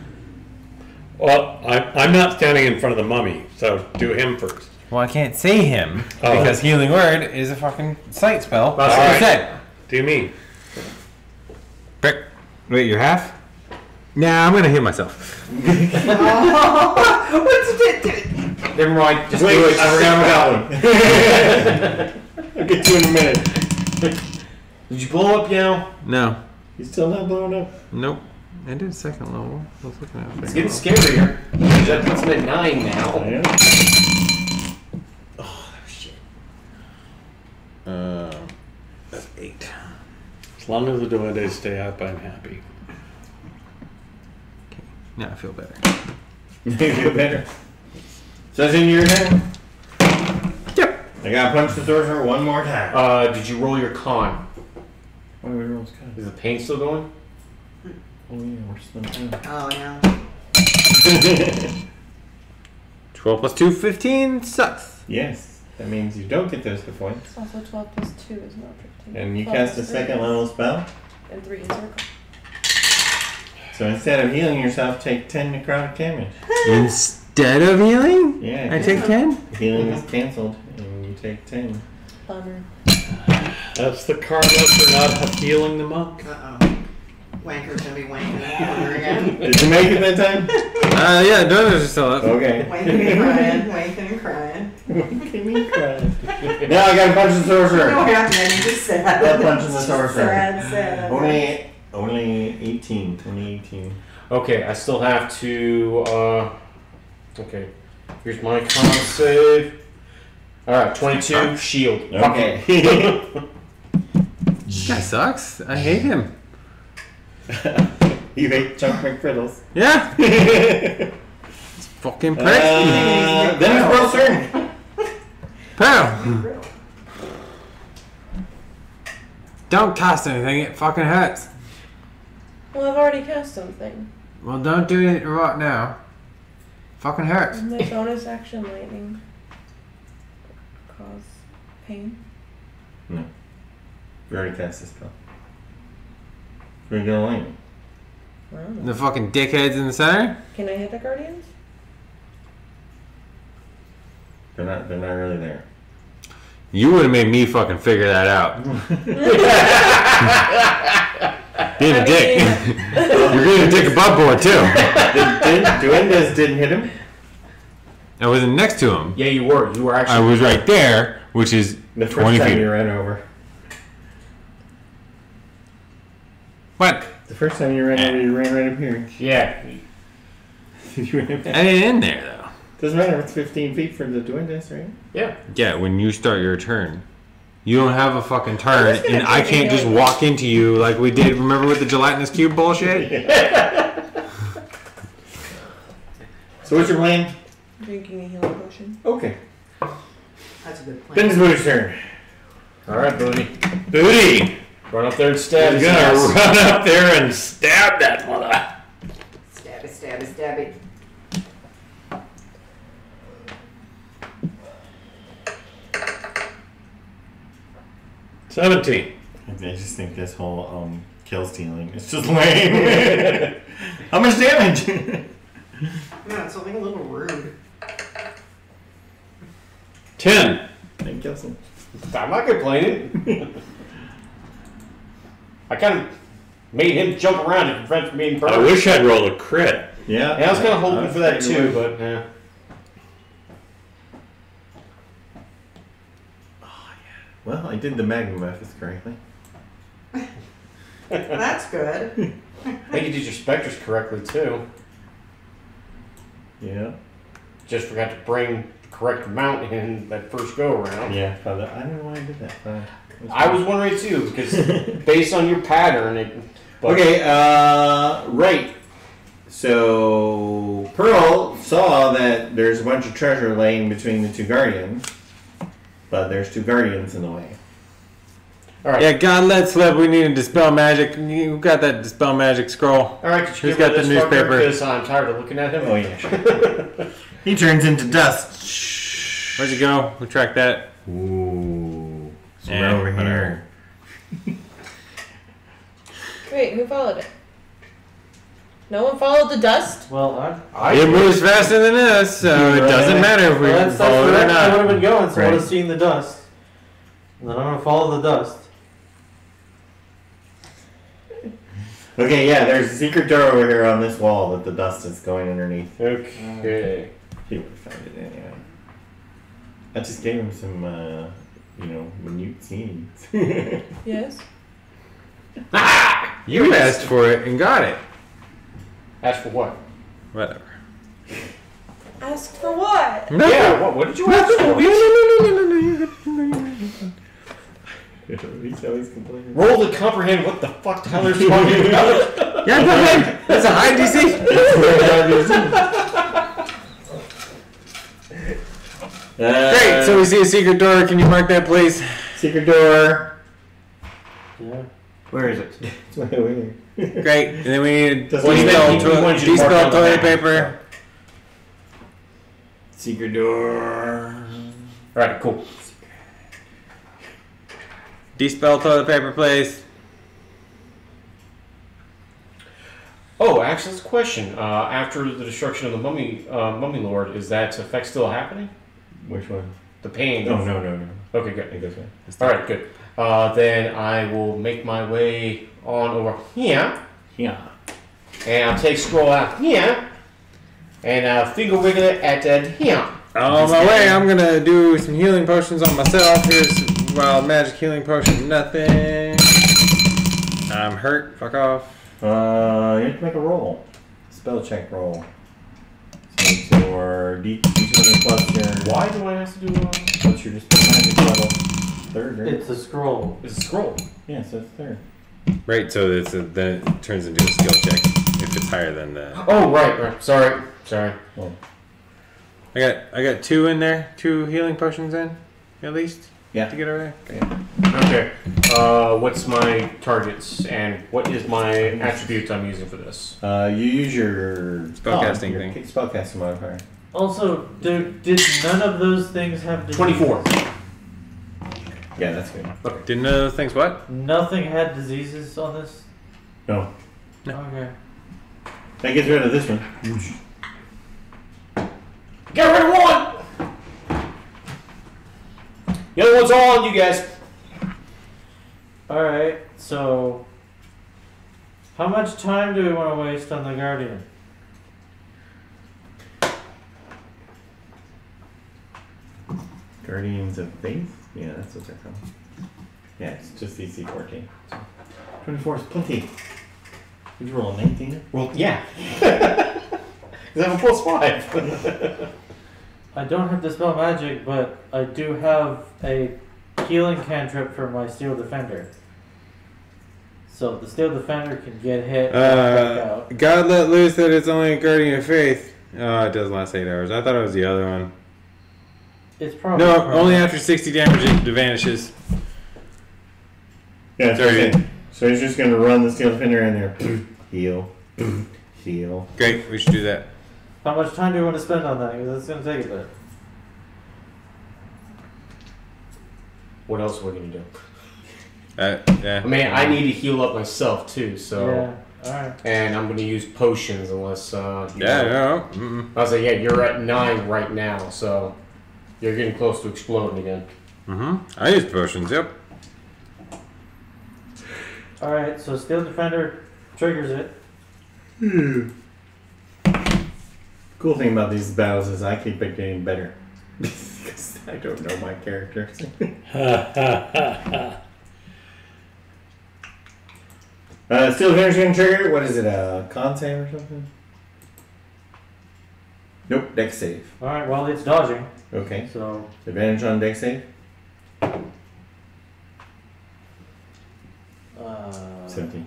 Well, I, I'm not standing in front of the mummy, so do him first. Well, I can't see him Oh. because healing word is a fucking sight spell. That's Like I right. said. Do me. Brick. Wait, you're half? Nah, I'm gonna hit myself. (laughs) Oh, (laughs) what's it? Never mind. Just Wait, do it. I forgot about that one. I'll get to you in a minute. Did you blow up now? No. He's still not blowing up. Nope. I did second level. I was looking at It's getting level. scarier. That puts him at nine now. Yeah. Uh, that's eight. As long as the duendes stay up, I'm happy. Okay. Now I feel better. (laughs) You feel better. So it's in your turn? Yep. I gotta punch the sorcerer one more time. Uh, did you roll your con? What are we rolls cut? Is the pain still going? Oh yeah, we're still down. Oh yeah. (laughs) 12 plus 2, 15 sucks. yes, that means you don't get those hit points. Also, 12 plus 2 is not 15. And you cast a plus second three level spell. And 3 is circle. So instead of healing yourself, take 10 necrotic damage. (laughs) Instead of healing? Yeah, I take 10? healing is cancelled, and you take 10. Bummer. That's the karma for not healing the monk. Uh oh. Wanker's gonna be wanking in the corner again. (laughs) Did you make it that time? Uh, yeah, donuts are still up. Okay. Wanking and crying, wanking and crying. now I gotta punch the No sorcerer. happening, you just sad. That punches the sorcerer. Sad, sad. Only, only 18. Only 18. Okay, I still have to. Uh, okay, here's my con save. All right, twenty-two shield. Okay. (laughs) This guy sucks. I hate him. (laughs) you hate Chunk McFriddles. Yeah. it's (laughs) Fucking prick. Uh, then it's Bro's turn. Pow. Don't cast anything, it fucking hurts. Well, I've already cast something. Well, don't do it right now. Fucking hurts. Isn't my bonus action lightning cause pain? You already cast this spell. We're gonna lane. I don't know. The fucking dickheads in the center? Can I hit the guardians? They're not. They're not really there. You would have made me fucking figure that out. (laughs) (laughs) (laughs) Being a I dick. (laughs) You're being a dick above board too. Did, did, Duendes didn't hit him. I wasn't next to him. Yeah, you were. You were actually. I was right there, which is The first 20 time feet. you ran over. What? The first time you ran over, you ran right up here. Yeah. (laughs) You ran back. I ain't in there though. Doesn't matter. It's 15 feet from the Duendes, right? Yeah. Yeah, when you start your turn. You don't have a fucking turn, was and I can't just that. walk into you like we did. Remember with the gelatinous cube bullshit? (laughs) So what's your plan? Drinking a healing potion. Okay. That's a good plan. Then it's Boo's turn. All right, Booty. Booty! Run up there and stab I'm his gonna ass. (laughs) run up there and stab that mother. Stab it, stabby, stabby, stabby. 17. I just think this whole um, kill stealing is just lame. (laughs) How much damage? Yeah, something a little rude. 10. Thank you. Kelson. I'm not complaining. I kind of made him jump around to prevent from being burned. I wish I'd rolled a crit. Yeah. Yeah, I was kind of hoping for that too, but yeah. Well, I did the magma mephits correctly. (laughs) That's good. I think you did your specters correctly too. Yeah. Just forgot to bring the correct amount in that first go around. Yeah. Father, I don't know why I did that. I was wondering too because (laughs) based on your pattern, it. But Okay, uh, right. So Pearl saw that there's a bunch of treasure laying between the two guardians, but there's two guardians in the way. All right. Yeah, God let's slip. We need to dispel magic. You got that dispel magic scroll? All right, could you Who's get got the newspaper? Because I'm tired of looking at him. Oh yeah, sure. (laughs) he turns into dust. Where'd you go? We'll track that. Ooh, so Yeah, we're over here. Wait, who followed it? No one followed the dust? Well, I, I it moves faster than us, so it doesn't matter if we well, that's, that's follow it where or I would have been going, so I would have seen the dust. And then I'm gonna follow the dust. Okay, yeah, there's a secret door over here on this wall that the dust is going underneath. Okay. He would have found it anyway. I just gave him some, uh, you know, minute scenes. (laughs) Yes. You asked for it and got it. Ask for what? Whatever. Asked for what? No. Yeah. What, what did you ask No, for? no, no, no, no, no, no, no. (laughs) He's always complaining. Roll to comprehend what the fuck Tyler's talking about. (laughs) Yeah, go ahead. That's a high DC. Uh, Great. So we see a secret door. Can you mark that, please? secret door. Yeah. Where is it? (laughs) It's way over here. Great. And then we need Doesn't dispel, mean- he- he to- to mark dispel down the toilet map. paper. Secret door. All right. Cool. Dispel toilet paper, please. Oh, actually, that's a question. Uh, after the destruction of the mummy, uh, mummy lord, is that effect still happening? Which one? The pain. Oh no no no. Okay, good. It goes way. All right, good. Uh, then I will make my way on over here, Yeah. and I'll take scroll out here, and uh, finger wiggle it at uh, here. On my way, I'm gonna do some healing potions on myself. Here's wild magic healing potion. Nothing. I'm hurt. Fuck off. Uh, you have to make a roll. Spell check roll. So it's your D D200 plus your. Why do I have to do? Uh, What's your dispel magic level? Third, right? It's a scroll. it's a scroll. yeah, so it's third. Right. So it's a, then it turns into a skill check if it's higher than the. Oh, right, right. Sorry, sorry. I got I got two in there. Two healing potions in, at least. Yeah. To get over there. Okay. Uh, what's my targets and what is my attributes I'm using for this? Uh, you use your Spellcasting your thing. Spellcasting modifier. Also, do, did none of those things have diseases? Twenty-four. Yeah, that's good. Didn't know those things. What? Nothing had diseases on this? No. No, Okay. that gets rid of this one. Get rid of one. The other one's all on you guys. Alright, so. How much time do we want to waste on the Guardian? Guardians of Faith? Yeah, that's what they're called. Yeah, it's just DC 14. So 24 is plenty. Did you roll a 19? Well, yeah. (laughs) Because I have a plus (laughs) five. I don't have Dispel Magic, but I do have a healing cantrip for my Steel Defender. So the Steel Defender can get hit and back Uh, out. God let loose that it's only a guardian of faith. Oh, it doesn't last eight hours. I thought it was the other one. It's probably. No, only after 60 damage it vanishes. Yeah, Sorry. so, so he's just going to run the Steel Defender in there. (clears throat) heal. heal. (clears throat) Great, we should do that. How much time do you want to spend on that? Because it's going to take a bit. what else are we gonna do? Uh, yeah. I mean, I need to heal up myself too, so. Yeah. All right. And I'm gonna use potions unless. Uh, you Yeah, know- no. Mm-mm. I was like, yeah, you're at nine right now, so you're getting close to exploding again. Mm-hmm. I use potions, yep. All right. So steel defender triggers it. Cool thing about these battles is I keep it getting better. (laughs) Because I don't know my characters. (laughs) uh, still finish gonna trigger. What is it? A con save or something? Nope, Dex save. All right. Well, it's dodging. Okay. So Advantage on Dex save? uh, 17.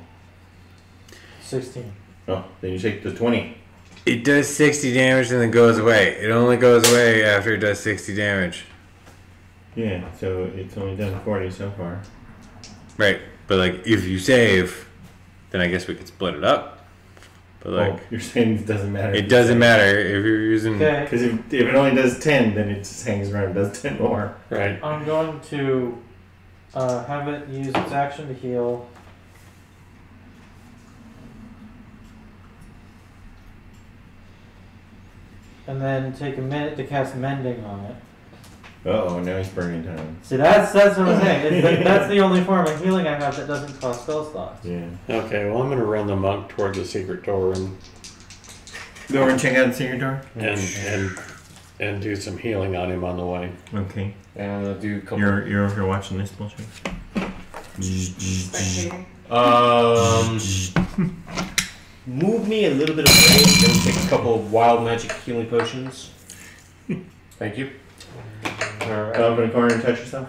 sixteen. Oh, then you take the 20. It does 60 damage and then goes away. It only goes away after it does 60 damage. Yeah, so it's only done 40 so far. Right. But like if you save, then I guess we could split it up. But like oh, you're saying it doesn't matter. it doesn't matter if you're using Okay. Because if, if it only does 10, then it just hangs around and does (laughs) 10 more. right. I'm going to uh, have it use its action to heal. And then take a minute to cast mending on it. Uh oh, now he's burning time. See, that's that's what I'm saying. It's the, (laughs) that's the only form of healing I have that doesn't cost spell slots. Yeah. Okay, well, I'm going to run the monk toward the secret door and Go and check out the secret door. and and and do some healing on him on the way. Okay. And I'll do a couple. You're, you're over here watching this bullshit? Um, move me a little bit away, then take a couple of wild magic healing potions. (laughs) Thank you. Alright. Go up in the corner and touch yourself?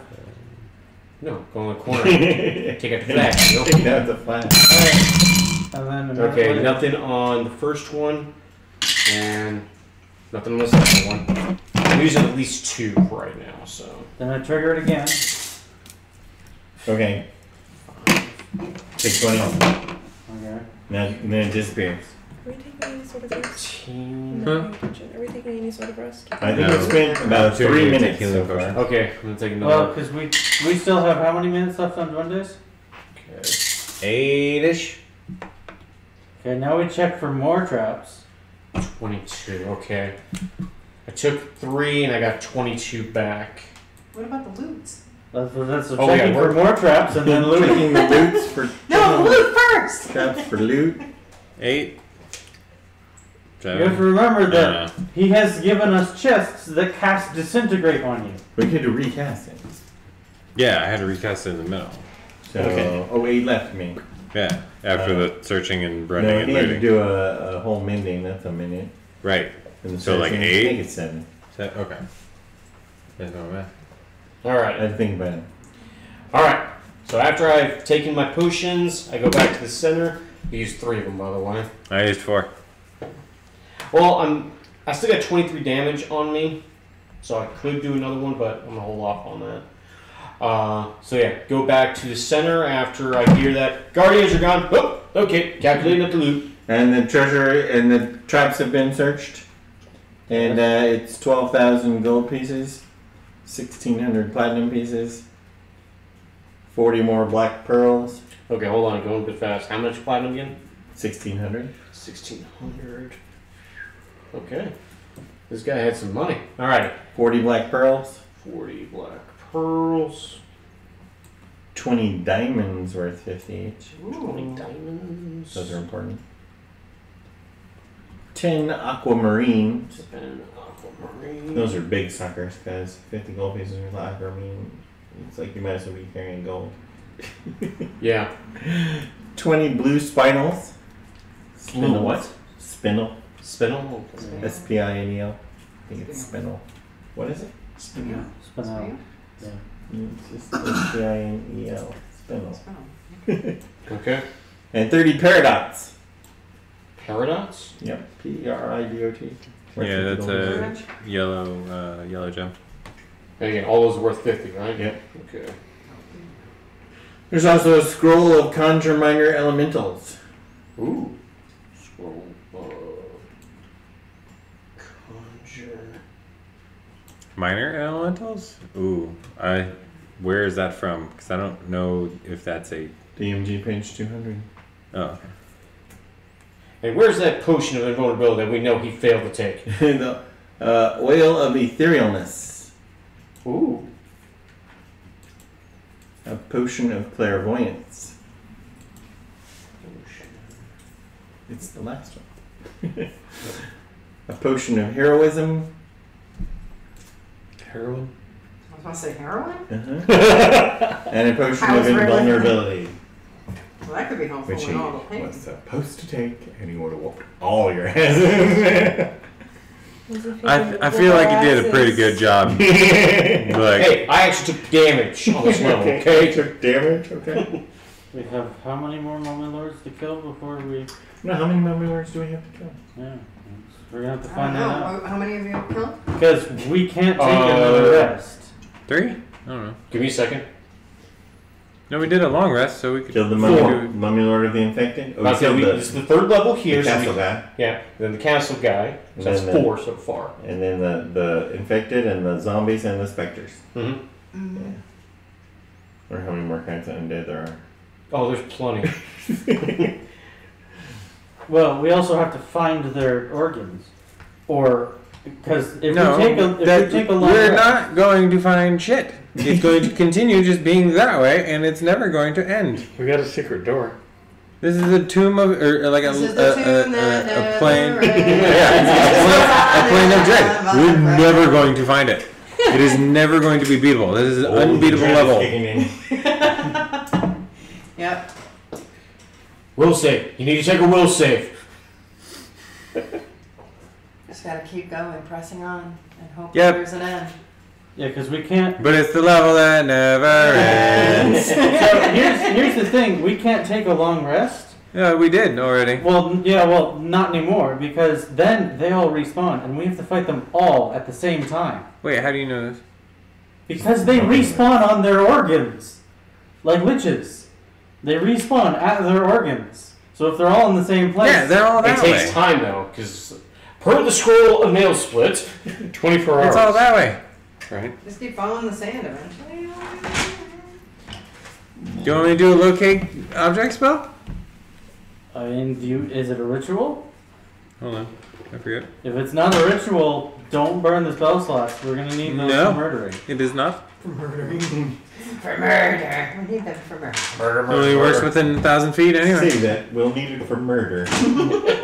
No, go in the corner. Take (laughs) Take out the flash. You know? out the flash. And then Okay, later- nothing on the first one, and nothing on the second one. I'm using at least two right now, so. Then I trigger it again. Okay. Take 20. Okay. Now, and then it disappears. Are we taking any sort of rest? Team. Are we taking any sort of rest? I think No. it's been about three minutes so far. Okay, I'm gonna take another. Well, another. because we we still have how many minutes left on Duendes? Okay. Eight-ish. Okay, now we check for more traps. 22, okay. I took three and I got 22 back. What about the loots? Uh, that's that's Oh, yeah, checking for we're- more traps and then (laughs) looting. Taking the loots for (laughs) No, the loot first! (laughs) traps for loot. eight. You have to remember that Uh, he has given us chests that cast disintegrate on you. We could recast it. yeah, I had to recast it in the middle. So, Okay. oh, eight left me. Yeah, after Uh, the searching and running No, and he had to do a, a whole mending. That's a minute. Right. And So, like, eight? I think it's seven. So, okay. There's no math. I Alright, had to think about it. alright. So after I've taken my potions, I go back to the center. I used three of them, by the way. I used four. Well, I'm. I still got 23 damage on me, so I could do another one, but I'm gonna hold off on that. Uh, so yeah, go back to the center after I hear that guardians are gone. Oh, okay, calculating up the loot. And the treasure and the traps have been searched. And uh, it's 12,000 gold pieces, 1,600 platinum pieces, 40 more black pearls, Okay, hold on, going a bit fast. How much platinum again? 1,600. 1600. Okay. This guy had some money. Alright. 40 black pearls, 40 black pearls. 20 diamonds worth 50 each. 20 diamonds. Those are important. 10 aquamarines. And aquamarine. Those are big suckers because 50 gold pieces with aquamarine. It's like you might as well be carrying gold. (laughs) Yeah. 20 blue spinels. Blue what? Spinel. Spinel? S P I N E L. I think it's spinel. What is it? Spinel. Spinel. It's just S P I N E L. Spinel. Spinel. (laughs) Okay. And 30 peridots. Paradox? Yep. P R I D O T. Yeah, that's a yellow, uh, yellow gem. And again, all those are worth 50, right? Yep. Okay. There's also a scroll of conjure minor elementals. Ooh. Scroll of conjure. Minor elementals? Ooh, I where is that from? Because I don't know if that's a. DMG page 200. Oh, okay. And where's that potion of invulnerability that we know he failed to take? (laughs) the uh, oil of etherealness. Ooh. A potion of clairvoyance. It's the last one. (laughs) a potion of heroism. Heroin? I was going to say heroin? Uh-huh. and a potion How of is regular? invulnerability. Well, that could be helpful Which in all the pain. was supposed to take, and he would have whooped all your asses. I, I feel like he did a pretty good job. (laughs) Like, Hey, I actually took damage on this level, okay? took damage, okay. We have how many more mummy lords to kill before we? Now, how many mummy lords do we have to kill? Yeah, we're gonna have to I don't find that out know. How many of you have killed? Because we can't take Uh, another rest. three? I don't know. Give me a second. No, we did a long rest, so we could. Killed the mummy, Four. mummy lord of the infected? Oh, I we said killed we, the, this the third level here. the so we- castle guy, yeah, then the castle guy. So And that's then the- four so far. and then the, the infected, and the zombies, and the specters. Mm-hmm. Yeah. Or how many more kinds of undead there are. Oh, there's plenty. (laughs) Well, we also have to find their organs, or because if no, we take a if that- we take a long we're rest, not going to find shit. It's going to continue just being that way, and it's never going to end. We got a secret door. This is a tomb of, or like a, a, a, (laughs) a, that a, never plane. yeah, a plane of dread. We're never going to find it. It is never going to be beatable. This is an Oh, unbeatable the dread is level. kicking. (laughs) Yep. Will save. You need to take a will save. Just gotta keep going, pressing on, and hope Yep. there's an end. yeah, because we can't. But it's the level that never (laughs) ends. (laughs) So here's here's the thing: we can't take a long rest. Yeah, we did already. Well, yeah, well, not anymore because then they all respawn, and we have to fight them all at the same time Wait, how do you know this? because they respawn on their organs, like witches. They respawn at their organs. So if they're all in the same place, Yeah, they're all that It that takes time though, because per the scroll of nail split, (laughs) 24 hours. It's all that way. Right? Just keep following the sand eventually. Do you want me to do a locate object spell? I mean, do you, is it a ritual? Hold on, I forget. If it's not a ritual, don't burn the spell slots. We're gonna need those No. for murdering. It is not. For murdering. for murder. We need them for murder. murder, It murder, only works murder. within a thousand feet anyway. Say that we'll need it for murder. (laughs)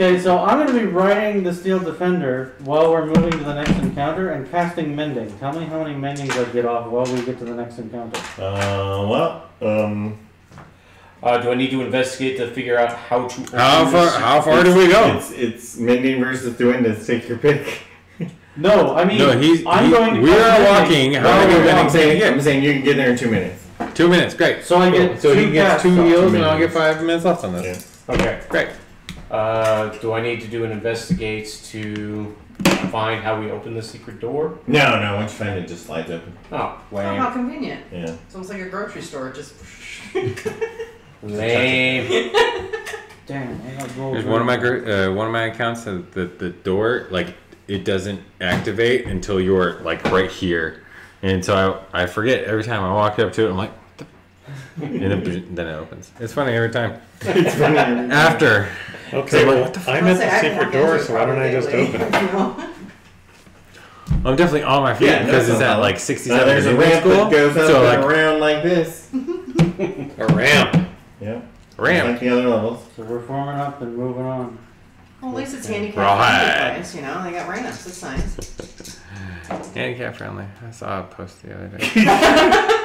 Okay, so I'm gonna be riding the steel defender while we're moving to the next encounter and casting mending. Tell me how many mendings I get off while we get to the next encounter. Uh, well, um, Uh, do I need to investigate to figure out how to? How far? How far do we go? It's it's mending versus Duendes. Take your pick. (laughs) No, I mean, No, he's. I'm he- going we are walking. How No, many no, no, I'm mendings can you saying, I'm saying you can get there in two minutes. Two minutes. Great. So I get So two he gets two heals, and I'll get five minutes left on this. Okay. Great. Uh, do I need to do an investigate to find how we open the secret door? No, no. Once you find it, it just slides open. Oh, Oh, how lame. convenient. Yeah. It's almost like a grocery store. Just (laughs) Lame. Damn, I got gold. There's one of my gr- uh, one of my accounts that the the door like it doesn't activate until you're like right here, and so I I forget every time I walk up to it. I'm like, what the? (laughs) and then, then it opens. It's funny every time. It's funny. After Okay, well, I'm I'll at the secret door, so why don't I just open it? if you want. I'm definitely on my feet Yeah, because that's it's no at problem. like Now 67 there's a in ramp school. that goes up so and like around like this. (laughs) A ramp. Yeah. ramp. Like the other levels. So we're forming up and moving on. Well, at least it's handicapped Right. friendly place, you know. They got ramps. It's nice. (sighs) Handicap friendly. I saw a post the other day. (laughs)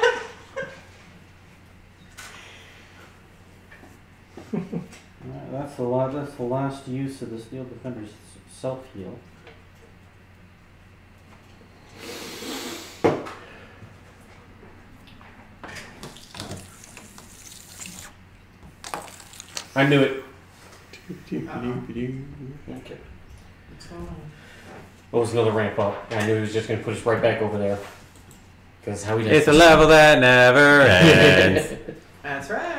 Alright, that's the la- That's the last use of the steel defender's self heal. I knew it. Uh-oh. Okay. What's going on? What was another ramp up? I knew he was just going to put us right back over there. Because how he does it's a level that never (laughs) ends. That's right.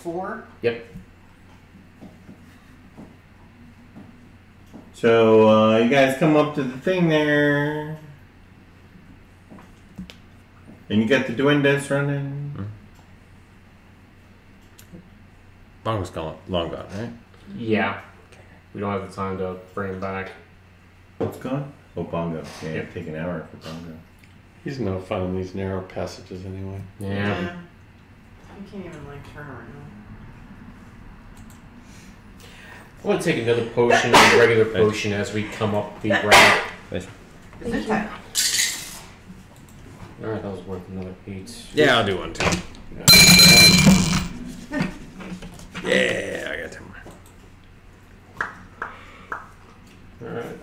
Is level four. So uh, you guys come up to the thing there, and you got the duendes running. Bongo's gone, long gone, right? Yeah. We don't have the time to bring him back. What's gone? Oh, bongo. Yeah, Yep. it'd take an hour for bongo. He's no fun in these narrow passages anyway. Yeah. You can't even like turn around. I want to take another potion, a regular potion, as we come up the ramp. Is it that? Alright, that was worth another beat. Yeah, I'll do one too. (laughs) Yeah, I got two more. Alright.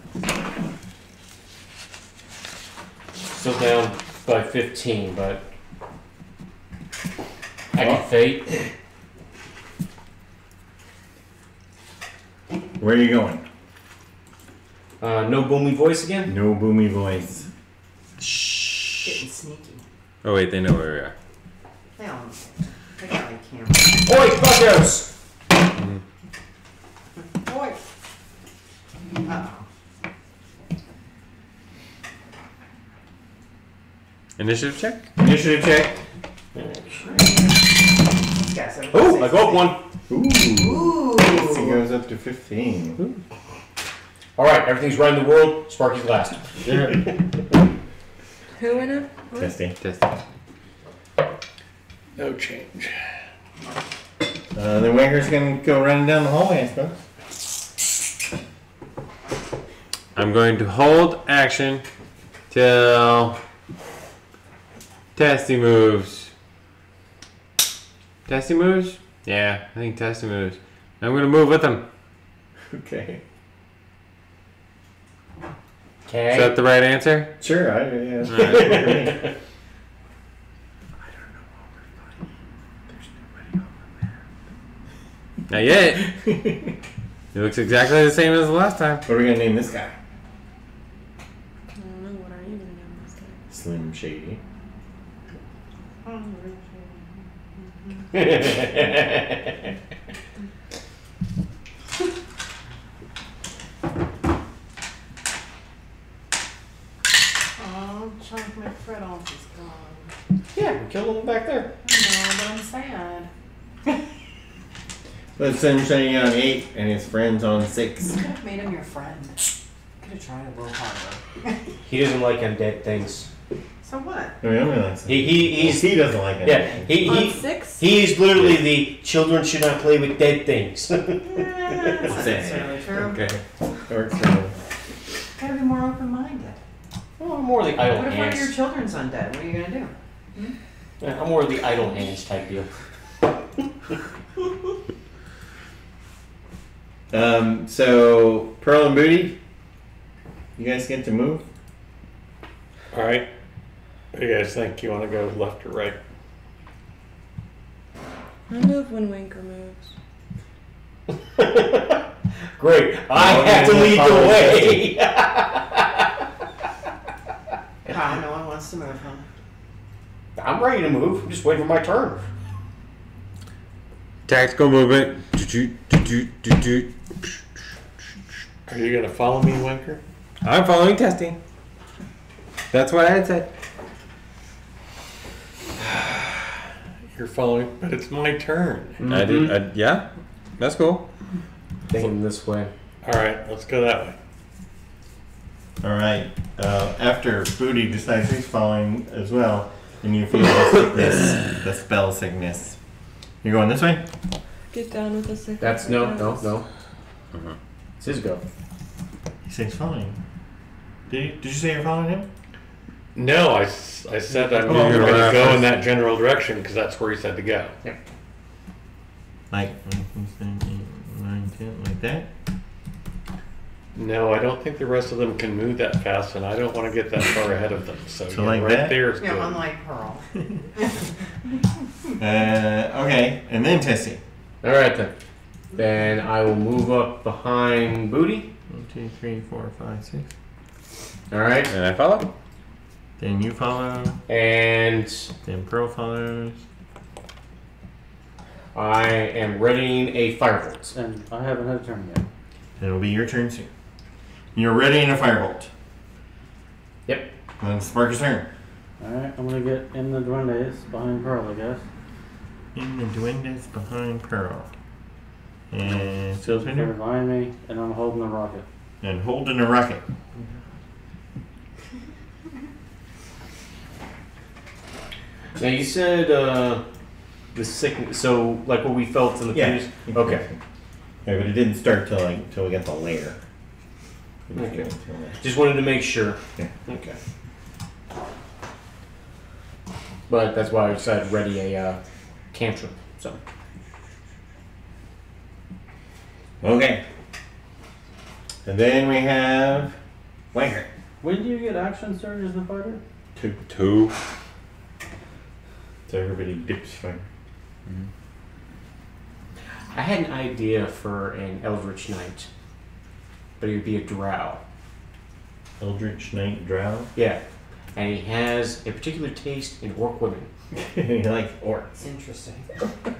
Still down by 15, but. I can fate. Where are you going? Uh, no boomy voice again? No boomy voice. Shh. Getting sneaky. Oh wait, they know where we are. They all they got like cameras. Oi, fuckos! Boy. Uh oh. Initiative check. Initiative check. These guys have Oh, I go up one. Ooh. Ooh. It goes up to 15. Alright, everything's right in the world. Sparky's last. Who in it? Testing. Testing. No change. Uh, the wanker's gonna go running down the hallway, I suppose. I'm going to hold action till Testy moves. Testy moves? Yeah, I think Testy moves. I'm gonna move with him. Okay. Okay. Is that the right answer? Sure, I, yeah. Alright. (laughs) Not yet. (laughs) It looks exactly the same as the last time. What are we gonna name this guy? I don't know. What are you gonna name this guy? Slim Shady. Oh, Chunk McFriddles is gone. yeah, we killed him back there. I know, but I'm sad. (laughs) But Slim Shady on 8 and his friends on 6. You could have made him your friend. Could have tried a little harder. He doesn't like undead things. So what? No, he only likes it. He, he, he's. he doesn't like it. Yeah, he, he, six? he's literally the children should not play with dead things. Eh, That's not necessarily true. (laughs) Okay. Works for. Gotta be more open-minded. well, I'm more the idle What if one of your children's undead? What are you gonna do? Yeah, I'm more the idle hands type deal. (laughs) Um, so, Pearl and Booty, you guys get to move? All right. What do you guys think? You want to go left or right? I move when Winker moves. (laughs) Great. I oh, No, have to lead the way. Wow, (laughs) ah, no one wants to move, huh? I'm ready to move. I'm just waiting for my turn. Tactical movement. Are you gonna follow me, Winker? I'm following testing. That's what I had said. (sighs) You're following, but it's my turn. I did. I, yeah, that's cool. Thinking this way. All right, let's go that way. Alright. Uh, after Booty decides he's following as well, and you feel the sickness, (coughs) the spell sickness. You're going this way? Get down with the sick. That's no, no, no. Mhm. It's his go. He says following. Did you, did you say you're following him? No, I, s- I said I'm Oh, going you're to right. go in that general direction because that's where he said to go. Like, nine, ten, like that? No, I don't think the rest of them can move that fast, and I don't want to get that far ahead of them. So, (laughs) So yeah, like right that? there is Yeah, good. unlike Pearl. (laughs) (laughs) Uh, okay. And then Tessie. All right then. Then I will move up behind Booty. One, two, three, four, five, six. All right, And I follow. Then you follow. and Then Pearl follows. I am readying a firebolt. And I haven't had a turn yet. And it'll be your turn soon. You're readying a firebolt. Yep. And Then it's Sparker's turn. Alright, I'm gonna get in the duendes behind Pearl, I guess. In the duendes behind Pearl. And Phil's They're behind me, and I'm holding the rocket. And holding a rocket. Mm-hmm. Now you said uh, the sickness. So like what we felt in the Yeah. previous. Okay. Yeah, but it didn't start till like till we got the lair. Okay. Just wanted to make sure. Yeah. Okay. But that's why I decided ready a uh, cantrip. So Okay. And then we have Whiteheart. When do you get action surge as the fighter? Two. Two. So everybody dips fire. Mm-hmm. I had an idea for an Eldritch Knight, but he would be a Drow. Eldritch Knight Drow. Yeah, and he has a particular taste in orc women. (laughs) he likes orcs. Interesting. (laughs)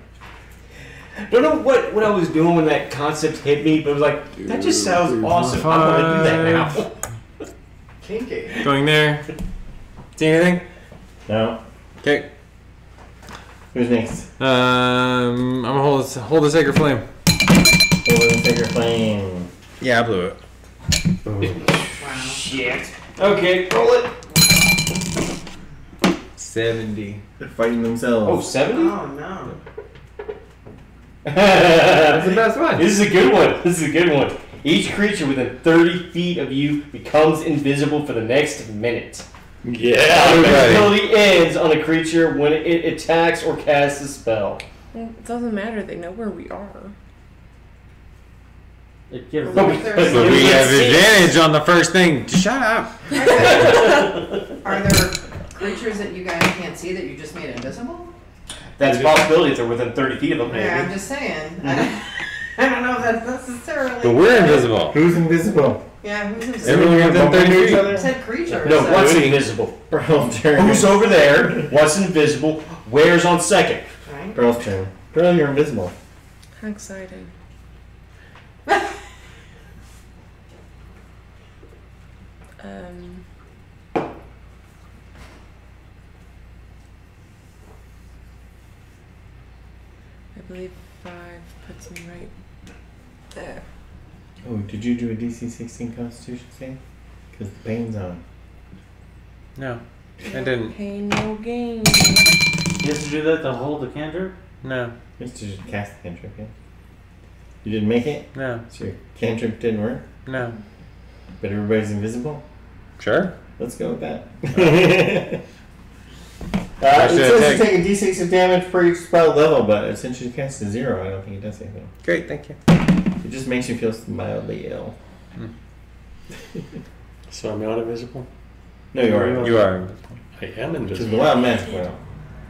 Don't know what, what I was doing when that concept hit me, but it was like that just sounds awesome. I want to do that now. Kinky. Going there. See anything? No. Okay. Who's next? Um, I'm gonna hold this, hold the sacred flame. Golden Sacred Flame. Yeah, I blew it. Wow. Shit. Okay, roll it. Seventy. They're fighting themselves. Oh, 70? Oh no. (laughs) That's the best one. This is a good one. This is a good one. Each creature within 30 feet of you becomes invisible for the next minute. Yeah. (laughs) Invisibility ends on a creature when it attacks or casts a spell. It doesn't matter. They know where we are. It gives But them we- But we have advantage on the first thing. Shut up. (laughs) Are there creatures that you guys can't see that you just made invisible? That's a possibility if they're within 30 feet of them, Yeah, I'm just saying. I, (laughs) don't, I don't know if that's necessarily. But we're invisible. Who's invisible? Yeah, who's invisible? Everyone within Bump into 30 each feet. other? said creature. No, so- what's invisible? Pearl's turn. Who's over there? What's invisible? Where's on second? Right? Pearl's turn. Pearl, you're invisible. How exciting. (laughs) um. I believe five puts me right there. Oh, did you do a DC 16 Constitution save? Because the pain's on. No, I didn't. Pain, no gain. You have to do that to hold the cantrip? No, Just to just cast the cantrip, yeah. You didn't make it? no, So your cantrip didn't work? no. But everybody's invisible? Sure. Let's go with that. (laughs) uh, it says attack. to take a d6 of damage for each spell level, but since you cast to zero, I don't think it does anything. Great, thank you. It just makes you feel mildly ill. So I'm not invisible? No, you are. You are invisible. I am invisible. wild magic well.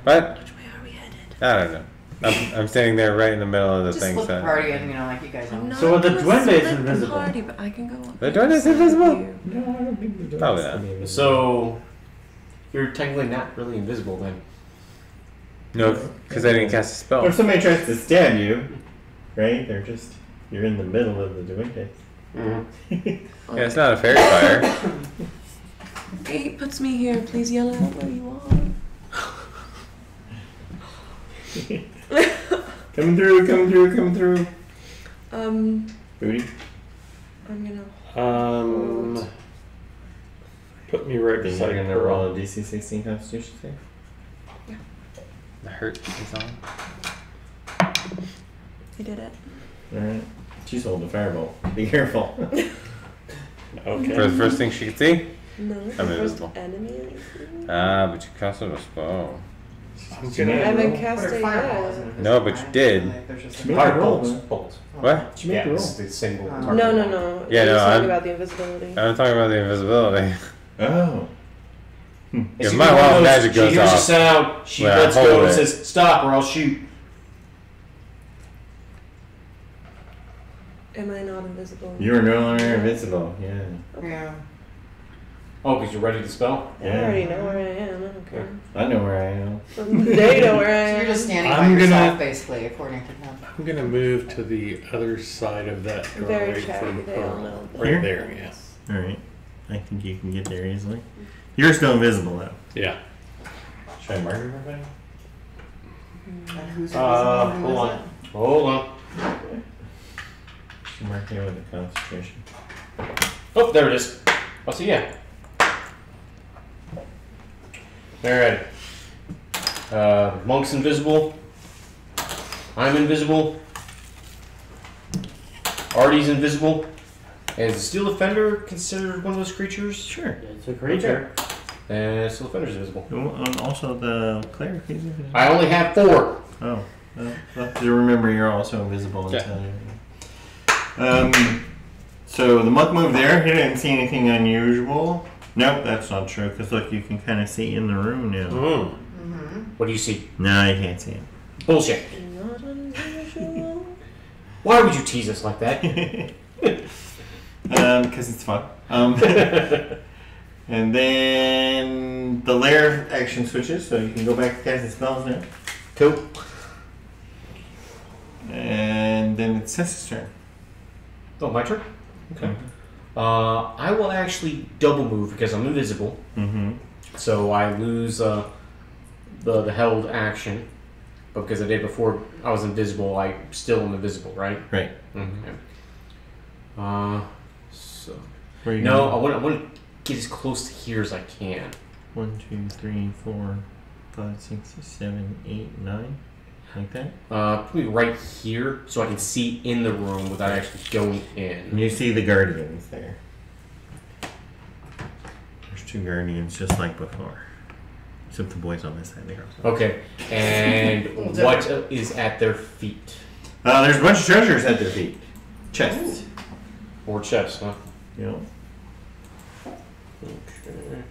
What? Which way are we headed? I don't know. I'm, I'm standing there right in the middle of the Just thing. split the So. party and, you know, like you guys I'm know. So are the gonna duendes split the invisible? Party, but I can go The either duendes side of invisible? No, I don't think the Probably dogs not. invisible. So, you're technically not really invisible then. No, because I didn't cast a spell. Or if somebody tries to stab you, right? They're just you're in the middle of the duende. Mm-hmm. (laughs) Yeah, it's not a fairy fire. Eight puts me here. Please yell out where you are. (laughs) coming through, coming through, coming through. Um, Booty. I'm gonna. Um, put me right Then beside you're gonna roll a DC 16 Constitution save. Yeah. The hurt is on. I did it. All right. She's holding a fireball. Be careful. (laughs) Okay. For the first thing she could see. No, I'm invisible. Enemies. Ah, but you casted a spell. I'm She gonna- made haven't cast it fireball yet. No, but you did. Like, there's just a- She made a roll, bolts. Bolts. What? She made Yeah, a roll. it's the single Uh. No, no, no. Yeah, You're no, talking I'm- talking about the invisibility. I'm talking about the invisibility. (laughs) Oh. Hmm. And If my goes- wild magic she goes hears a sound, she when I lets go hold and it. says, "Stop, or I'll shoot." Am I not invisible? You are no longer invisible. Yeah. Yeah. Oh, because you're ready to spell? I already know where I am. I don't care. I know where I am. (laughs) they know where I am. So am. you're just standing I'm by gonna- yourself, basically, according to them. I'm gonna move to the other side of that Very doorway chatty, from they all Pearl. know. Here? Right there, yeah. All right. I think you can get there easily. You're still invisible though. Yeah. Should I mark everybody? And who's Uh, invisible hold on. Hold on. Should mark you with the concentration. Oh, there it is. Oh, see yeah. Alright. Uh, monk's invisible. I'm invisible. Artie's invisible. Is the Steel Defender considered one of those creatures? Sure. It's a creature. And Steel Defender's invisible. And also the cleric is invisible. I only have four. Oh. Well, well, you remember you're also invisible Yeah. until. Um. So the monk moved there. He didn't see anything unusual. Nope, that's not true. Because look, you can kind of see in the room now. Mm. Mm-hmm. What do you see? No, you can't see it. Bullshit. Not unusual. (laughs) Why would you tease us like that? (laughs) it. um, because it's fun. Um. (laughs) and then the lair action switches, so you can go back to casting spells now. cool. And then it's Seth's turn. Oh, my turn? Okay. Uh, I will actually double move because I'm invisible. Mm-hmm. So I lose uh, the the held action, but because I did before I was invisible, I still am invisible, right? Right. Okay. Uh, so Where you no, going? I want I want to get as close to here as I can. One, two, three, four, five, six, seven, eight, nine. Like that. Uh, probably right here, so I can see in the room without actually going And in. you see the guardians there. There's two guardians just like before. Except the boys on this side. They're also. Okay. And (laughs) Little what uh, is at their feet? Uh, there's a bunch of treasures at their feet. Chests. More chests, huh? You know. Okay.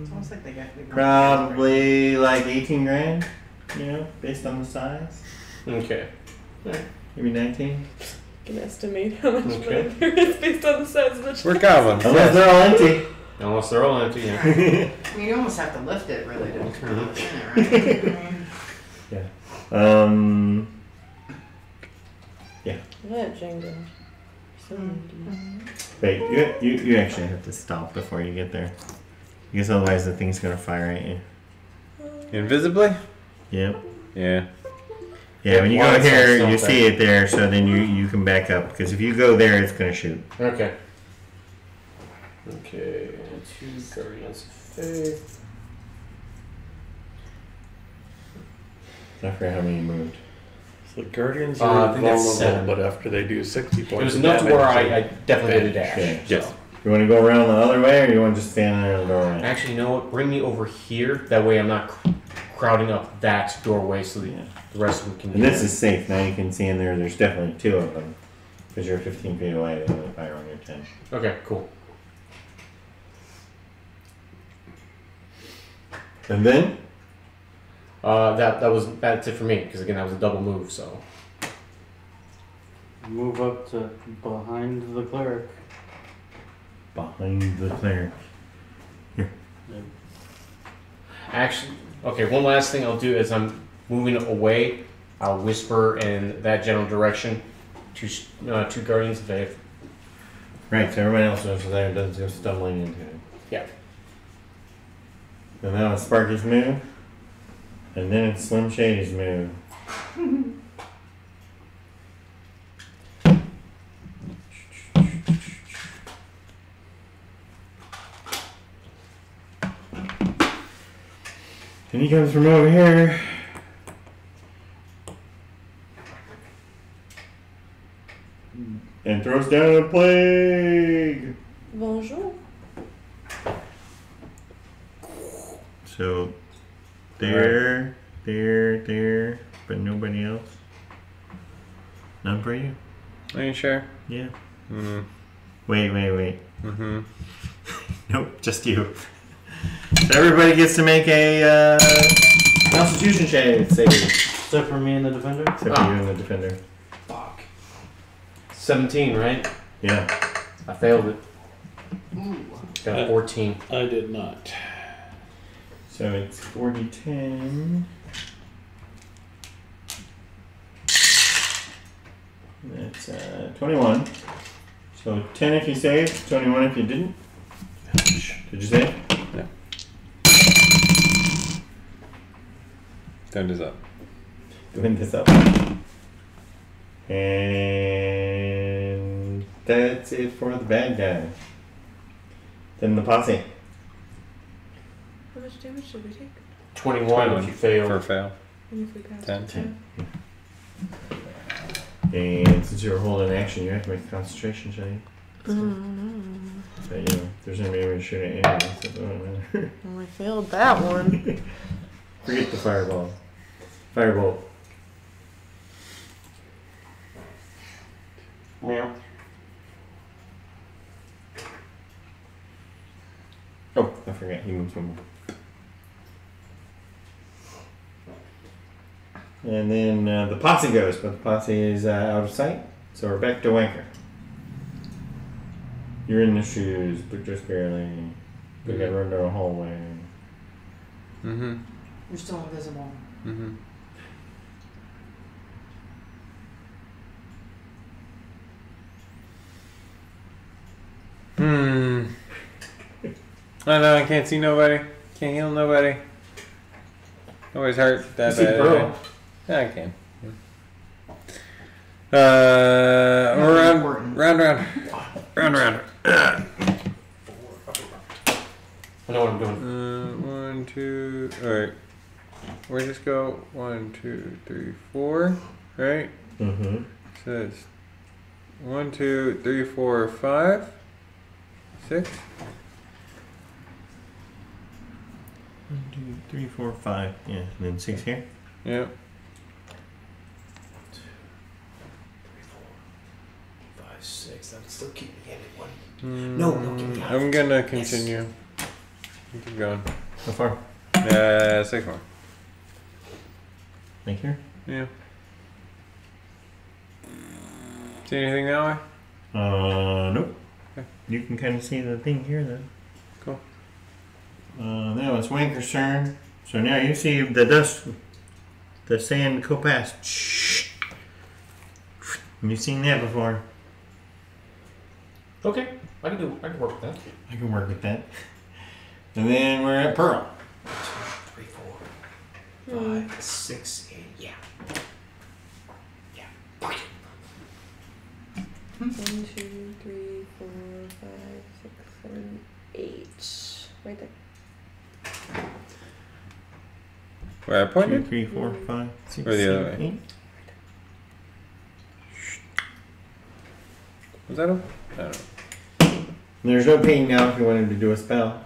It's almost like they got. they got- Probably like 18 grand. You know, based on the size. Okay. Maybe 19. can estimate how much Okay. money there is based on the size of the chest. We're goblins. Unless they're all empty. Unless they're all empty, yeah. I mean, you almost have to lift it really to uh-huh. determine what's in it, right? I (laughs) mean, um. What, Django? So Mm-hmm. Wait, you, you you actually have to stop before you get there. Because otherwise the thing's gonna fire at you. Invisibly? Yep. Yeah. Yeah, when you go Blind here, you bad. see it there, so then you, you can back up. Because if you go there, it's gonna shoot. Okay. Okay, two Guardians of Faith. I forgot how many you moved. So the Guardians Uh, I are think that's vulnerable, seven. but after they do 60 points It was of enough to where I, they- I definitely did a dash. Okay. Yes. So. You want to go around the other way, or you want to just stand there in the doorway? Actually, you know what? Bring me over here. That way I'm not cr- crowding up that doorway so that Yeah. the rest of them can And get this in. is safe. Now you can see in there. There's definitely two of them. Because you're 15 feet away. They only fire on your 10. Okay, cool. And then Uh, that that was that's it for me because again that was a double move. So Move up to behind the cleric. behind the cleric. actually, okay. One last thing I'll do is I'm moving away. I'll whisper in that general direction to s- uh, two Guardians of Faith. Right, so everybody else knows there and doesn't go stumbling into it. Yeah. And now it's Sparky's move. And then Slim Shady's move. And he comes from over here. And throws down a plague. Bonjour. So there, there, there, but nobody else. None for you? Are you sure? Yeah. Mm. Wait, wait, wait. Mm-hmm. (laughs) Nope, just you. So everybody gets to make a uh, Constitution save save. Except for me and the defender. Except for you and the defender. Fuck. 17, right? Yeah. I failed it. Ooh. Got a Uh, 14. I did not. So it's 40 10. That's uh, 21. So 10 if you saved, 21 if you didn't. Did you save? Time is up. Doing this up. And that's it for the bad guy. Then the posse. How much damage did we take? 21 if you fail. For a fail. And if we passed Ten. it, too? And since you're holding action, you have to make a concentration check. Oh, no. But you know, there's gonna be able to shoot at anyway, so it doesn't matter. (laughs) Well, I failed that one. (laughs) Forget the fireball. Firebolt. Meow. Oh, I forgot. He moves one more. And then uh, the posse goes, but the posse is uh, out of sight. So we're back to Wanker. You're in the shoes, but just barely. We got run down a hallway. Mm-hmm. You're still invisible. Mm-hmm. Hmm. I know I can't see nobody. Can't heal nobody. Nobody's hurt that You see bad. Pearl. Yeah, I can. Uh, Not round, important. round, round, round, round. I know what I'm doing. Uh, one, two. All right. Where'd this go? One, two, three, four. Right. Mm-hmm. So it's one, two, three, four, five, six. One, two, three, four, five. Yeah, and then six here. Yep. Six. That would still keep me in it. One. Mm, No, no, give me out. I'm gonna continue. Keep going. How far? Uh, six more. Like here? Yeah. See anything that way? Uh, nope. Okay. You can kind of see the thing here, though. Cool. Uh, now it's Wanker's turn. So now you see the dust, the sand go past. Shh. You've seen that before. Okay. I can do. I can work with that. I can work with that. And then we're at Pearl. Three, four, five, six, and yeah. Yeah. Fuck it. One, two, three, four, five, six, seven, eight. Right there. Where I Two, pointed? three, four, five, six, Or the other way. eight. Was that a? I don't know. There's no pain now if you wanted to do a spell.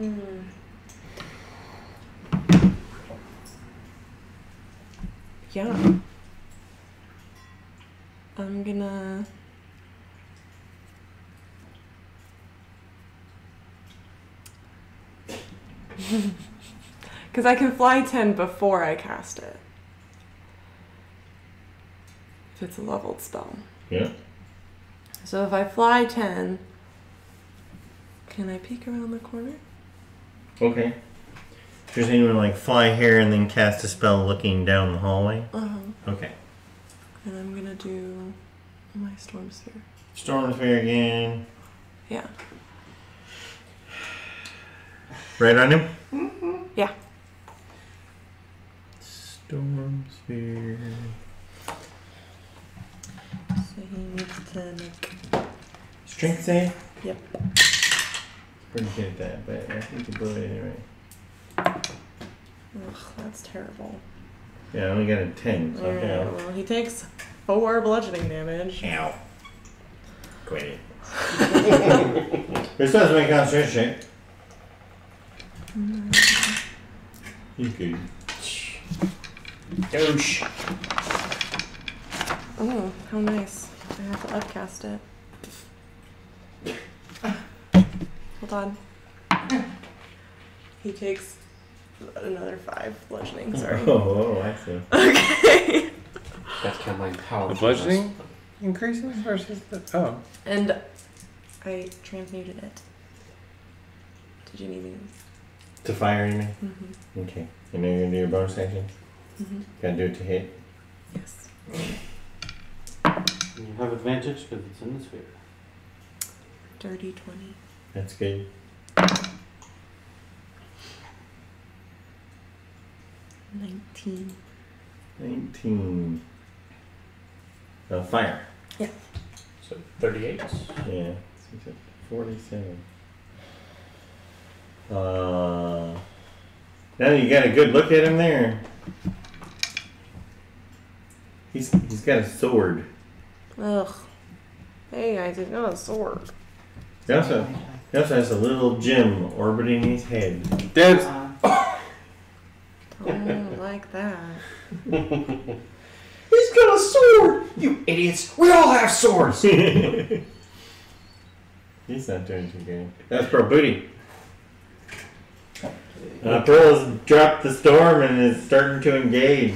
Mm. Yeah. I'm gonna. (laughs) Because I can fly 10 before I cast it. If it's a leveled spell. Yeah. So if I fly 10, can I peek around the corner? Okay. You're saying you would like fly here and then cast a spell looking down the hallway? Uh huh. Okay. And I'm gonna do my storm sphere. Storm sphere again. Yeah. Right on him? Mm-hmm. Yeah. Storm sphere. Needs to make. Strength save? Yep. Pretty good at that, but I think you blew it anyway. Ugh, that's terrible. Yeah, I only got a 10, so Yeah, yeah. well, he takes four bludgeoning damage. Ow. Quit it. (laughs) Supposed to make concentration check. He's good. Douche. Oh, how nice. I have to upcast it. Hold on. He takes another five bludgeoning. Sorry. Oh, (laughs) oh, I see. Okay. That's kind of my power. The bludgeoning increases versus the. Oh. And I transmuted it. Did you need me? To fire enemy? Mm-hmm. Okay. And then you're gonna do your bonus action? Mm-hmm. Gotta do it to hit? Yes. You have advantage because it's in the sphere. Dirty twenty. That's good. Nineteen. 19. Uh, fire. Yeah. So 38. Yeah. so it's at 47. Uh, now you got a good look at him there. He's he's got a sword. Ugh. Hey guys, he's got a sword. He also, he also has a little gem orbiting his head. Dibs! Uh, Oh, like that. (laughs) He's got a sword! You idiots! We all have swords! (laughs) He's not doing too good. That's pro booty. Uh, Pearl has dropped the storm and is starting to engage.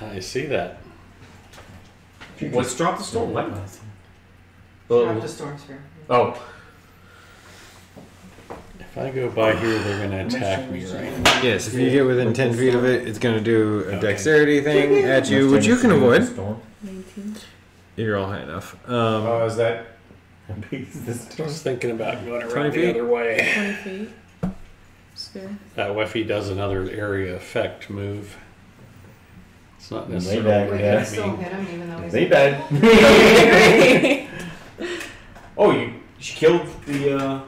I see that. What's drop the storm? What? Drop Oh, the storm sphere. oh, If I go by here, they're gonna attack me, right? Yes, if you get within 10 feet of it, it's going to do a dexterity thing at you, which you can avoid. Storm. Nineteen. You're all high enough. Um, oh, is that? How big is this I storm? was thinking about going 20 around the feet? other way. Twenty feet. Sphere. That way, if he does another area effect move, it's not Way necessarily back, gonna Wait, yeah. I still hit him even though he's. They (laughs) died. (laughs) Oh, you she killed the. uh...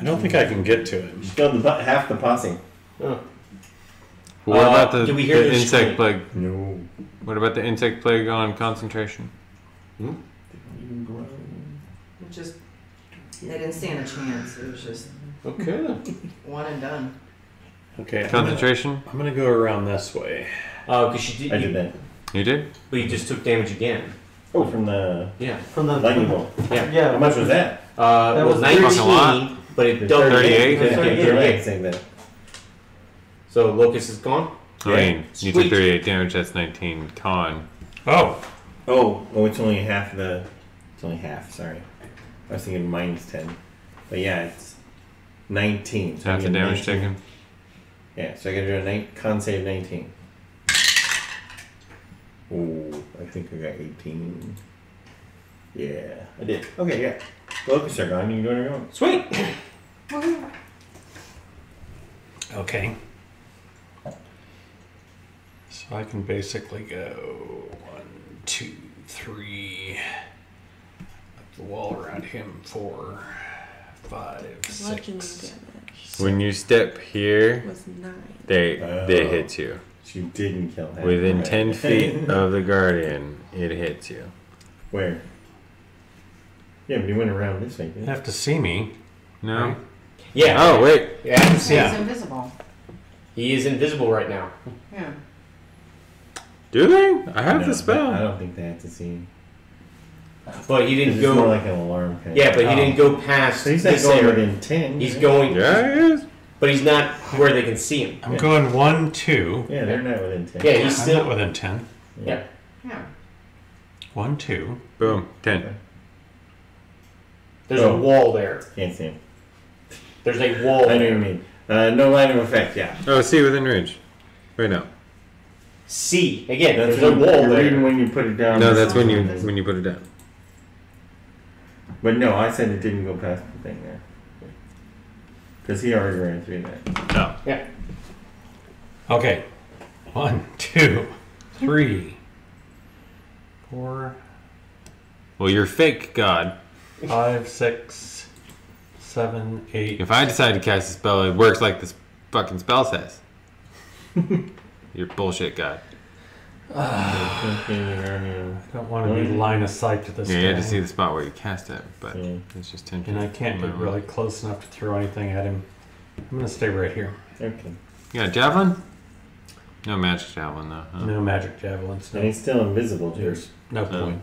I don't think I can get to him. She killed the, half the posse. Oh. what Uh, about the, did we hear the the insect scream? plague? No. What about the insect plague on concentration? Just, they didn't stand a chance. It was just Okay. one and done. Okay, I'm gonna, Concentration? I'm gonna go around this way. Uh, because she did. I did that. You did? But you just took damage again. Oh, from the Yeah. From the lightning bolt. Yeah. Yeah. How much was that? Uh, That it was was 19, fucking lot. but it doubled. 38? Yeah, 38. 38. Saying that. So Locust is gone. I Yeah. mean, you took Sweet. 38 damage, that's 19 con. Oh, Oh, oh, it's only half the. It's only half. Sorry, I was thinking minus ten. But yeah, it's nineteen. So I Half the damage 19. taken. Yeah, so I gotta do a nine, con save nineteen. Ooh, I think I got eighteen. Yeah, I did. Okay, yeah. Locusts are gone. You can go wherever you want. Sweet. okay. So I can basically go one, two, three. Up the wall around him. four, five, six. five, Bludgeoning damage When you step here, was nine. they they Oh. hit you. You didn't kill him. Within Right. 10 feet (laughs) of the guardian, it hits you. Where? Yeah, but he went around this way. You Didn't have to see me. No? Right. Yeah. Oh, wait. Yeah, I can see He's him. invisible. He is invisible right now. Yeah. Do they? I have No, the spell. I don't think they have to see. him. But he didn't It's more go. like an alarm. Kind yeah, but he Oh. didn't go past So he's not going area. within ten. He's right? going. Yeah, it is. But he's not where they can see him. I'm Yeah. going one, two. Yeah, they're not within ten. Yeah, he's I'm still. not within ten. Yeah. Yeah. One, two. Boom. 10. There's Oh. a wall there. Can't see him. There's a wall. I know what there. you mean. Uh, no line of effect. Yeah. Oh, see within range. Wait, no. See again. That's there's a when wall you're there. reading when you put it down. No, that's when you when you put it down. But no, I said it didn't go past the thing there. Because he already ran through that. No. Yeah. Okay. One, two, three, four, Well, you're fake god. five, six, seven, eight. If I decide to cast a spell, it works like this fucking spell says. (laughs) you're bullshit god. I don't want to be line of sight to this Yeah, you had to see the spot where you cast it, but Yeah. it's just 10 feet. And I can't get really close enough to throw anything at him. I'm gonna stay right here. Okay. You got a javelin? No magic javelin, though. huh? No magic javelins. And he's still invisible, too. there's no No. point.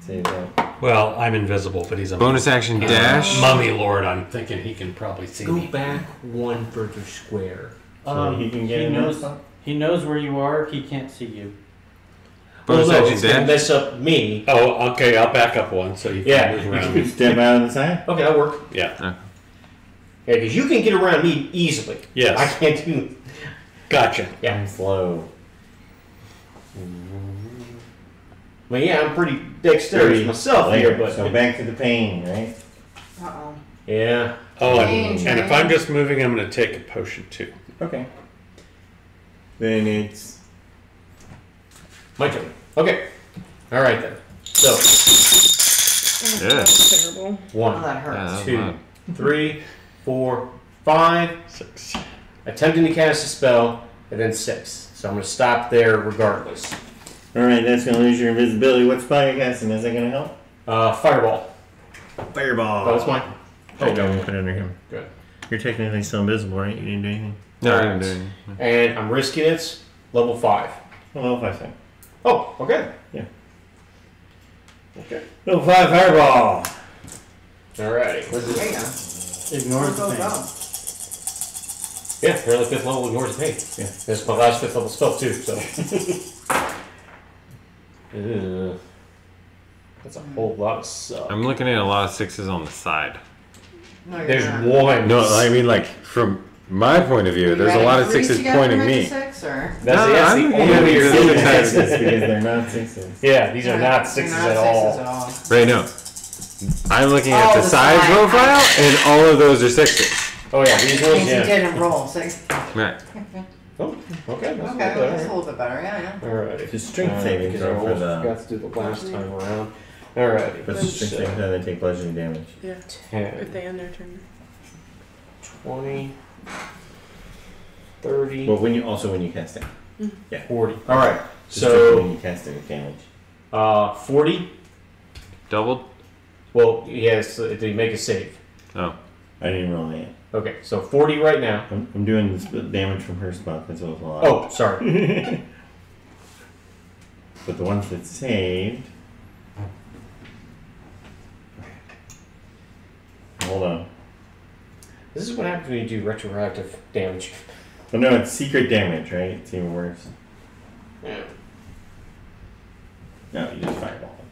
Say that. Well, I'm invisible, but he's a Bonus action dash. mummy lord. I'm thinking he can probably see Go me. back one further square. So Um, he can get he knows. He knows where you are. He can't see you. Well, no, it's gonna mess up me. Oh, okay. I'll back up one so you can Yeah. move You around. step out on the side. Okay, that'll work. Yeah. Yeah, because you can get around me easily. Yes. I can't do. Gotcha. Yeah. I'm slow. Mm-hmm. Well, yeah, I'm pretty dexterous myself here, but so back to the pain, right? Uh-oh. yeah. Oh, and, Change, and if right? I'm just moving, I'm going to take a potion too. Okay. Then it's My turn. Okay. All right then. So Yeah. That's terrible. Oh, one, that Yeah, hurts. that's two, bad. three, four, five. Six. Attempting to cast a spell, and then six. So I'm gonna stop there regardless. all right. That's gonna lose your invisibility. What spell are you casting? Is that gonna help? Uh, fireball. Fireball. Oh, that's mine. Oh, no, we'll put it under him. Good. You're technically still invisible, right? You didn't do anything. No, I didn't do anything. And I'm risking it. Level five. Level five thing. Oh, okay. Yeah. Okay. Level five fireball. Alrighty. This There is, you. Ignores the pain. go. yeah, apparently fifth level ignores the pain. Yeah. This is my last fifth level spell too, so. (laughs) Ugh. That's a whole lot of suck. I'm looking at a lot of sixes on the side. No, you're There's not. one. No, I mean like from my point of view, there's a lot of sixes pointing me. a Six, or? That's, No, that's I'm- the yeah, only way you're you're sixes sixes. because they're not (laughs) sixes. Yeah, these are not sixes not at all. at all. Right now, I'm looking at Oh, the the size side. profile, and all of those are sixes. Oh yeah, these ones. Means you Yeah. didn't roll six. Right. (laughs) Oh, okay. That's Okay, okay. that's a little bit better, yeah, yeah. Alright. It's a strength saving uh, because throw I for almost forgot to do the last time around. All right. But it's a strength saving throw. They take bludgeoning damage. Yeah. 10, If they end their turn. 20, 30, Well, when you also when you cast it, mm-hmm. yeah, 40. Alright, Just strictly when so you cast it with damage. uh, 40. Doubled. Well, yes, uh, they make a save. Oh, I didn't roll that. Okay, so 40 right now. I'm, I'm doing the sp- uh, damage from her spot. That's what it's a lot. Oh, sorry. (laughs) But the ones that saved. Hold on. This is what happens when you do retroactive damage. Oh no, it's secret damage, right? It's even worse. Yeah. No, you just fireball. them.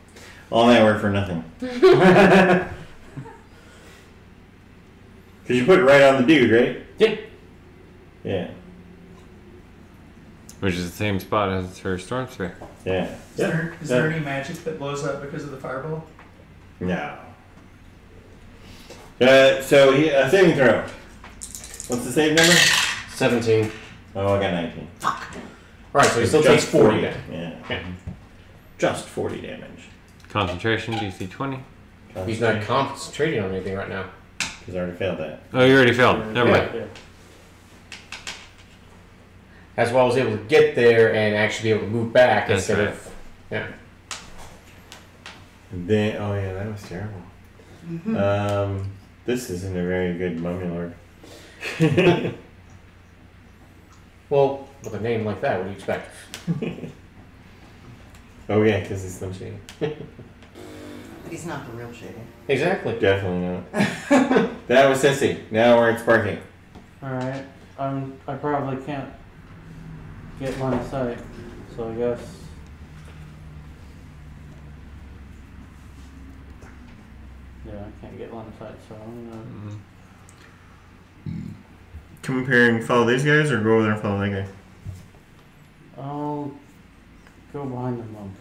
All that work for nothing. (laughs) Because you put it right on the dude, right? Yeah. Yeah. which is the same spot as her storm sphere. Yeah. Is, Yeah. there, is there any magic that blows up because of the fireball? No. Uh, so he, a saving throw. What's the save number? 17. Oh, I got 19. Fuck. Alright, so he still takes 40 then. Yeah. Okay. Just 40 damage. Concentration DC 20. He's not concentrating on anything right now. He's already failed that. Oh, you already failed. Never Yeah. mind. Yeah. That's why I was able to get there and actually be able to move back That's instead right. of. Yeah. And then, oh yeah, that was terrible. Mm-hmm. Um, this isn't a very good mummy lord. (laughs) Well, with a name like that, what do you expect? (laughs) Oh yeah, because he's Slim Shady. But he's not the real Shady. Exactly. Definitely not. (laughs) that was Sissy. Now we're at Sparky. Alright. I'm I probably can't get line of sight. So I guess Yeah, I can't get line of sight, so I'm gonna Mm. Come up here and follow these guys, or go over there and follow that guy. I'll go behind the monk.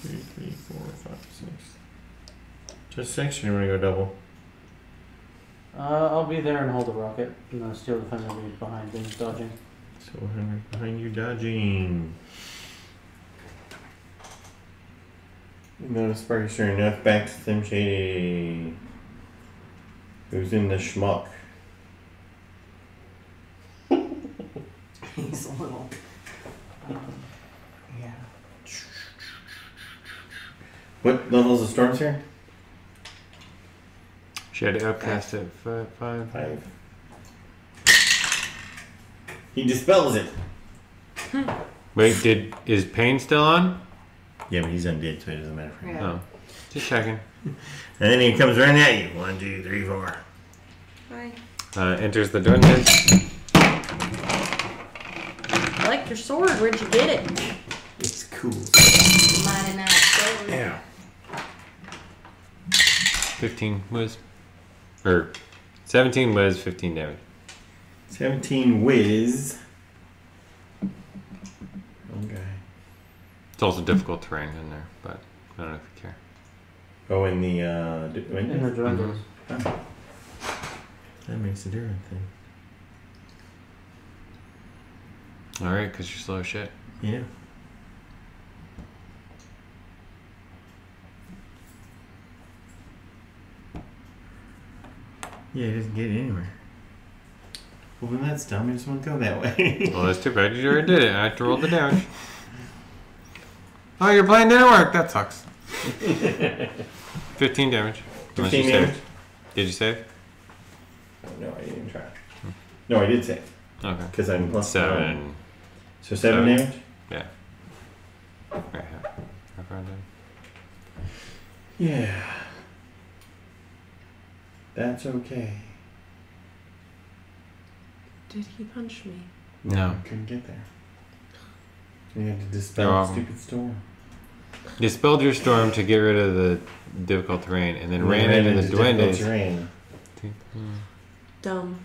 Three, three, four, five, six. Just six, or you want to go double? Uh, I'll be there and hold the rocket, and the steel defender will be behind things dodging. So behind you, dodging. No, Sparky, sure enough, back to Slim Shady. Who's in the schmuck? (laughs) He's a little. Um, yeah. What level is the storm sphere? She had to upcast it five. five. Five. He dispels it. Wait, did is Pain still on? Yeah, but he's undead, so it doesn't matter for him. Yeah. Oh, just checking. And then he comes running at you. One, two, three, four. Hi. Uh, enters the dungeon. I like your sword. Where'd you get it? It's cool. Mighty nice sword. Yeah. 15 was. Or 17 was 15 damage. 17 whiz. Okay. It's also difficult terrain in there, but I don't know if you care. Oh, in the, uh, d- In the window? dwindles. That makes a difference then. Alright, because you're slow as shit. Yeah. Yeah, it doesn't get anywhere. Well, then that's dumb. I just want to go that way. Well, that's too bad. You already did it. I have to roll the damage. (laughs) Oh, your plan didn't work. That sucks. (laughs) 15 damage. Unless 15 you damage? saved. Did you save? Oh, no, I didn't even try. Hmm. No, I did save. Okay. because I'm plus one. Seven. So seven, Seven. damage. Yeah. Right, half- half round down. Yeah. That's okay. Did he punch me? No. I couldn't get there. You had to dispel the stupid storm. Dispelled your storm to get rid of the difficult terrain and then ran into the difficult duendes. terrain. Dumb.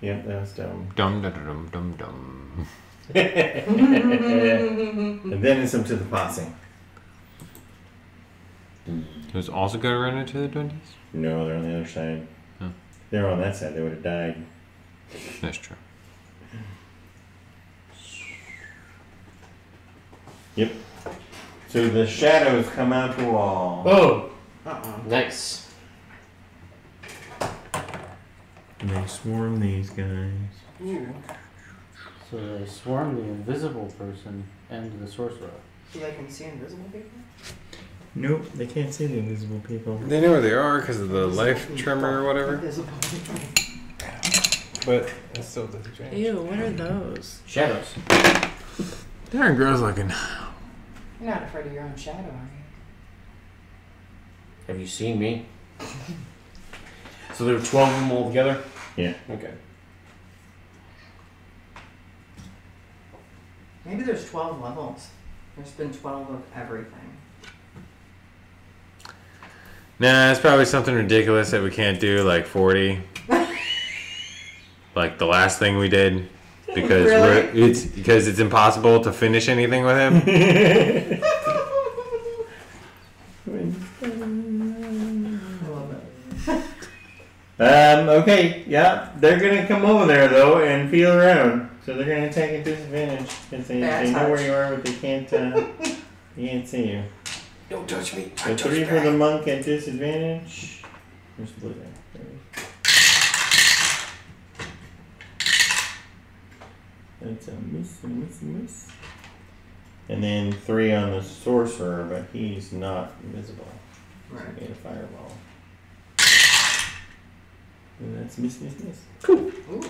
Yep, that was dumb. Dum dum dum dum dum. (laughs) and then it's up to the posse. Who's also going to run into the duendes? No, they're on the other side. Oh. They're on that side. They would have died. That's true. Yep. So the shadows come out the wall. Oh, Uh-uh. nice. And they swarm these guys. Ooh. So they swarm the invisible person and the sorcerer. So they can see invisible people? Nope, they can't see the invisible people. They know where they are because of the life tremor or whatever. Invisible people. But that's still disadvantage. Ew, what are those? Shadows. They aren't gross looking. You're not afraid of your own shadow, are you? Have you seen me? so there were 12 of them all together? Yeah. Okay. Maybe there's 12 levels. There's been 12 of everything. Nah, it's probably something ridiculous that we can't do, like 40. (laughs) like the last thing we did. Because we're, it's because it's impossible to finish anything with him. I love it. Um, okay, yeah, they're gonna come over there though and feel around. So they're gonna take a disadvantage because they, Bad they know where you are, but they can't, uh, they can't see you. Don't touch me. So three for the monk at disadvantage. Where's the blue guy? There he is. That's a miss, a miss, a miss. And then three on the sorcerer, but he's not invisible. Right. Get a fireball. And that's miss, miss, miss. Cool. Ooh.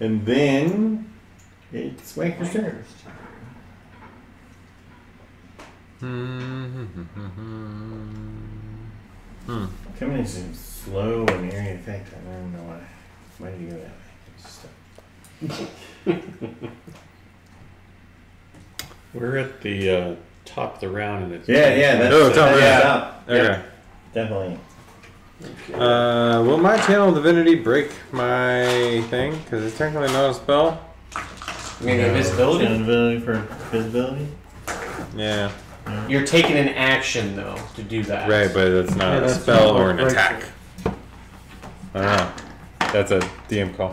And then it's Waker's turn. Hmm. Coming in some slow and eerie effect. I don't know why. Why did you go that way? (laughs) We're at the uh, top of the round, and it's Yeah, yeah, that's Oh, top, that's yeah. top. Okay. Yep, definitely. Uh, will my channel divinity break my thing? Because it's technically not a spell. You mean invisibility? Invisibility for visibility. Yeah. You're taking an action, though, to do that. Right, but it's not Yeah, a spell or an attack. I don't know. That's a DM call.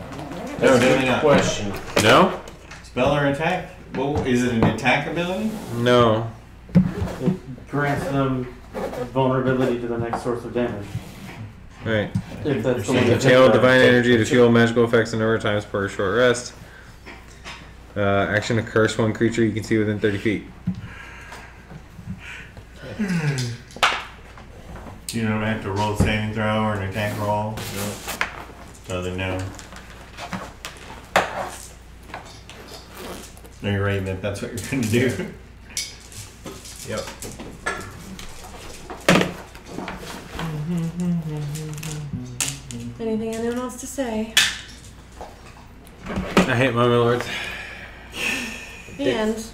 No, That's a good question. No? Spell or attack? Well, is it an attack ability? No. It grants them vulnerability to the next source of damage. Right. If that's the You're one that Channel divine that. energy to fuel magical effects a number of times per short rest. Uh, action to curse one creature you can see within 30 feet. You don't have to roll a saving throw or an attack roll. So they know. No, you're right that that's what you're going to do. Yep. Anything anyone else to say? I hate mummy lords. The end.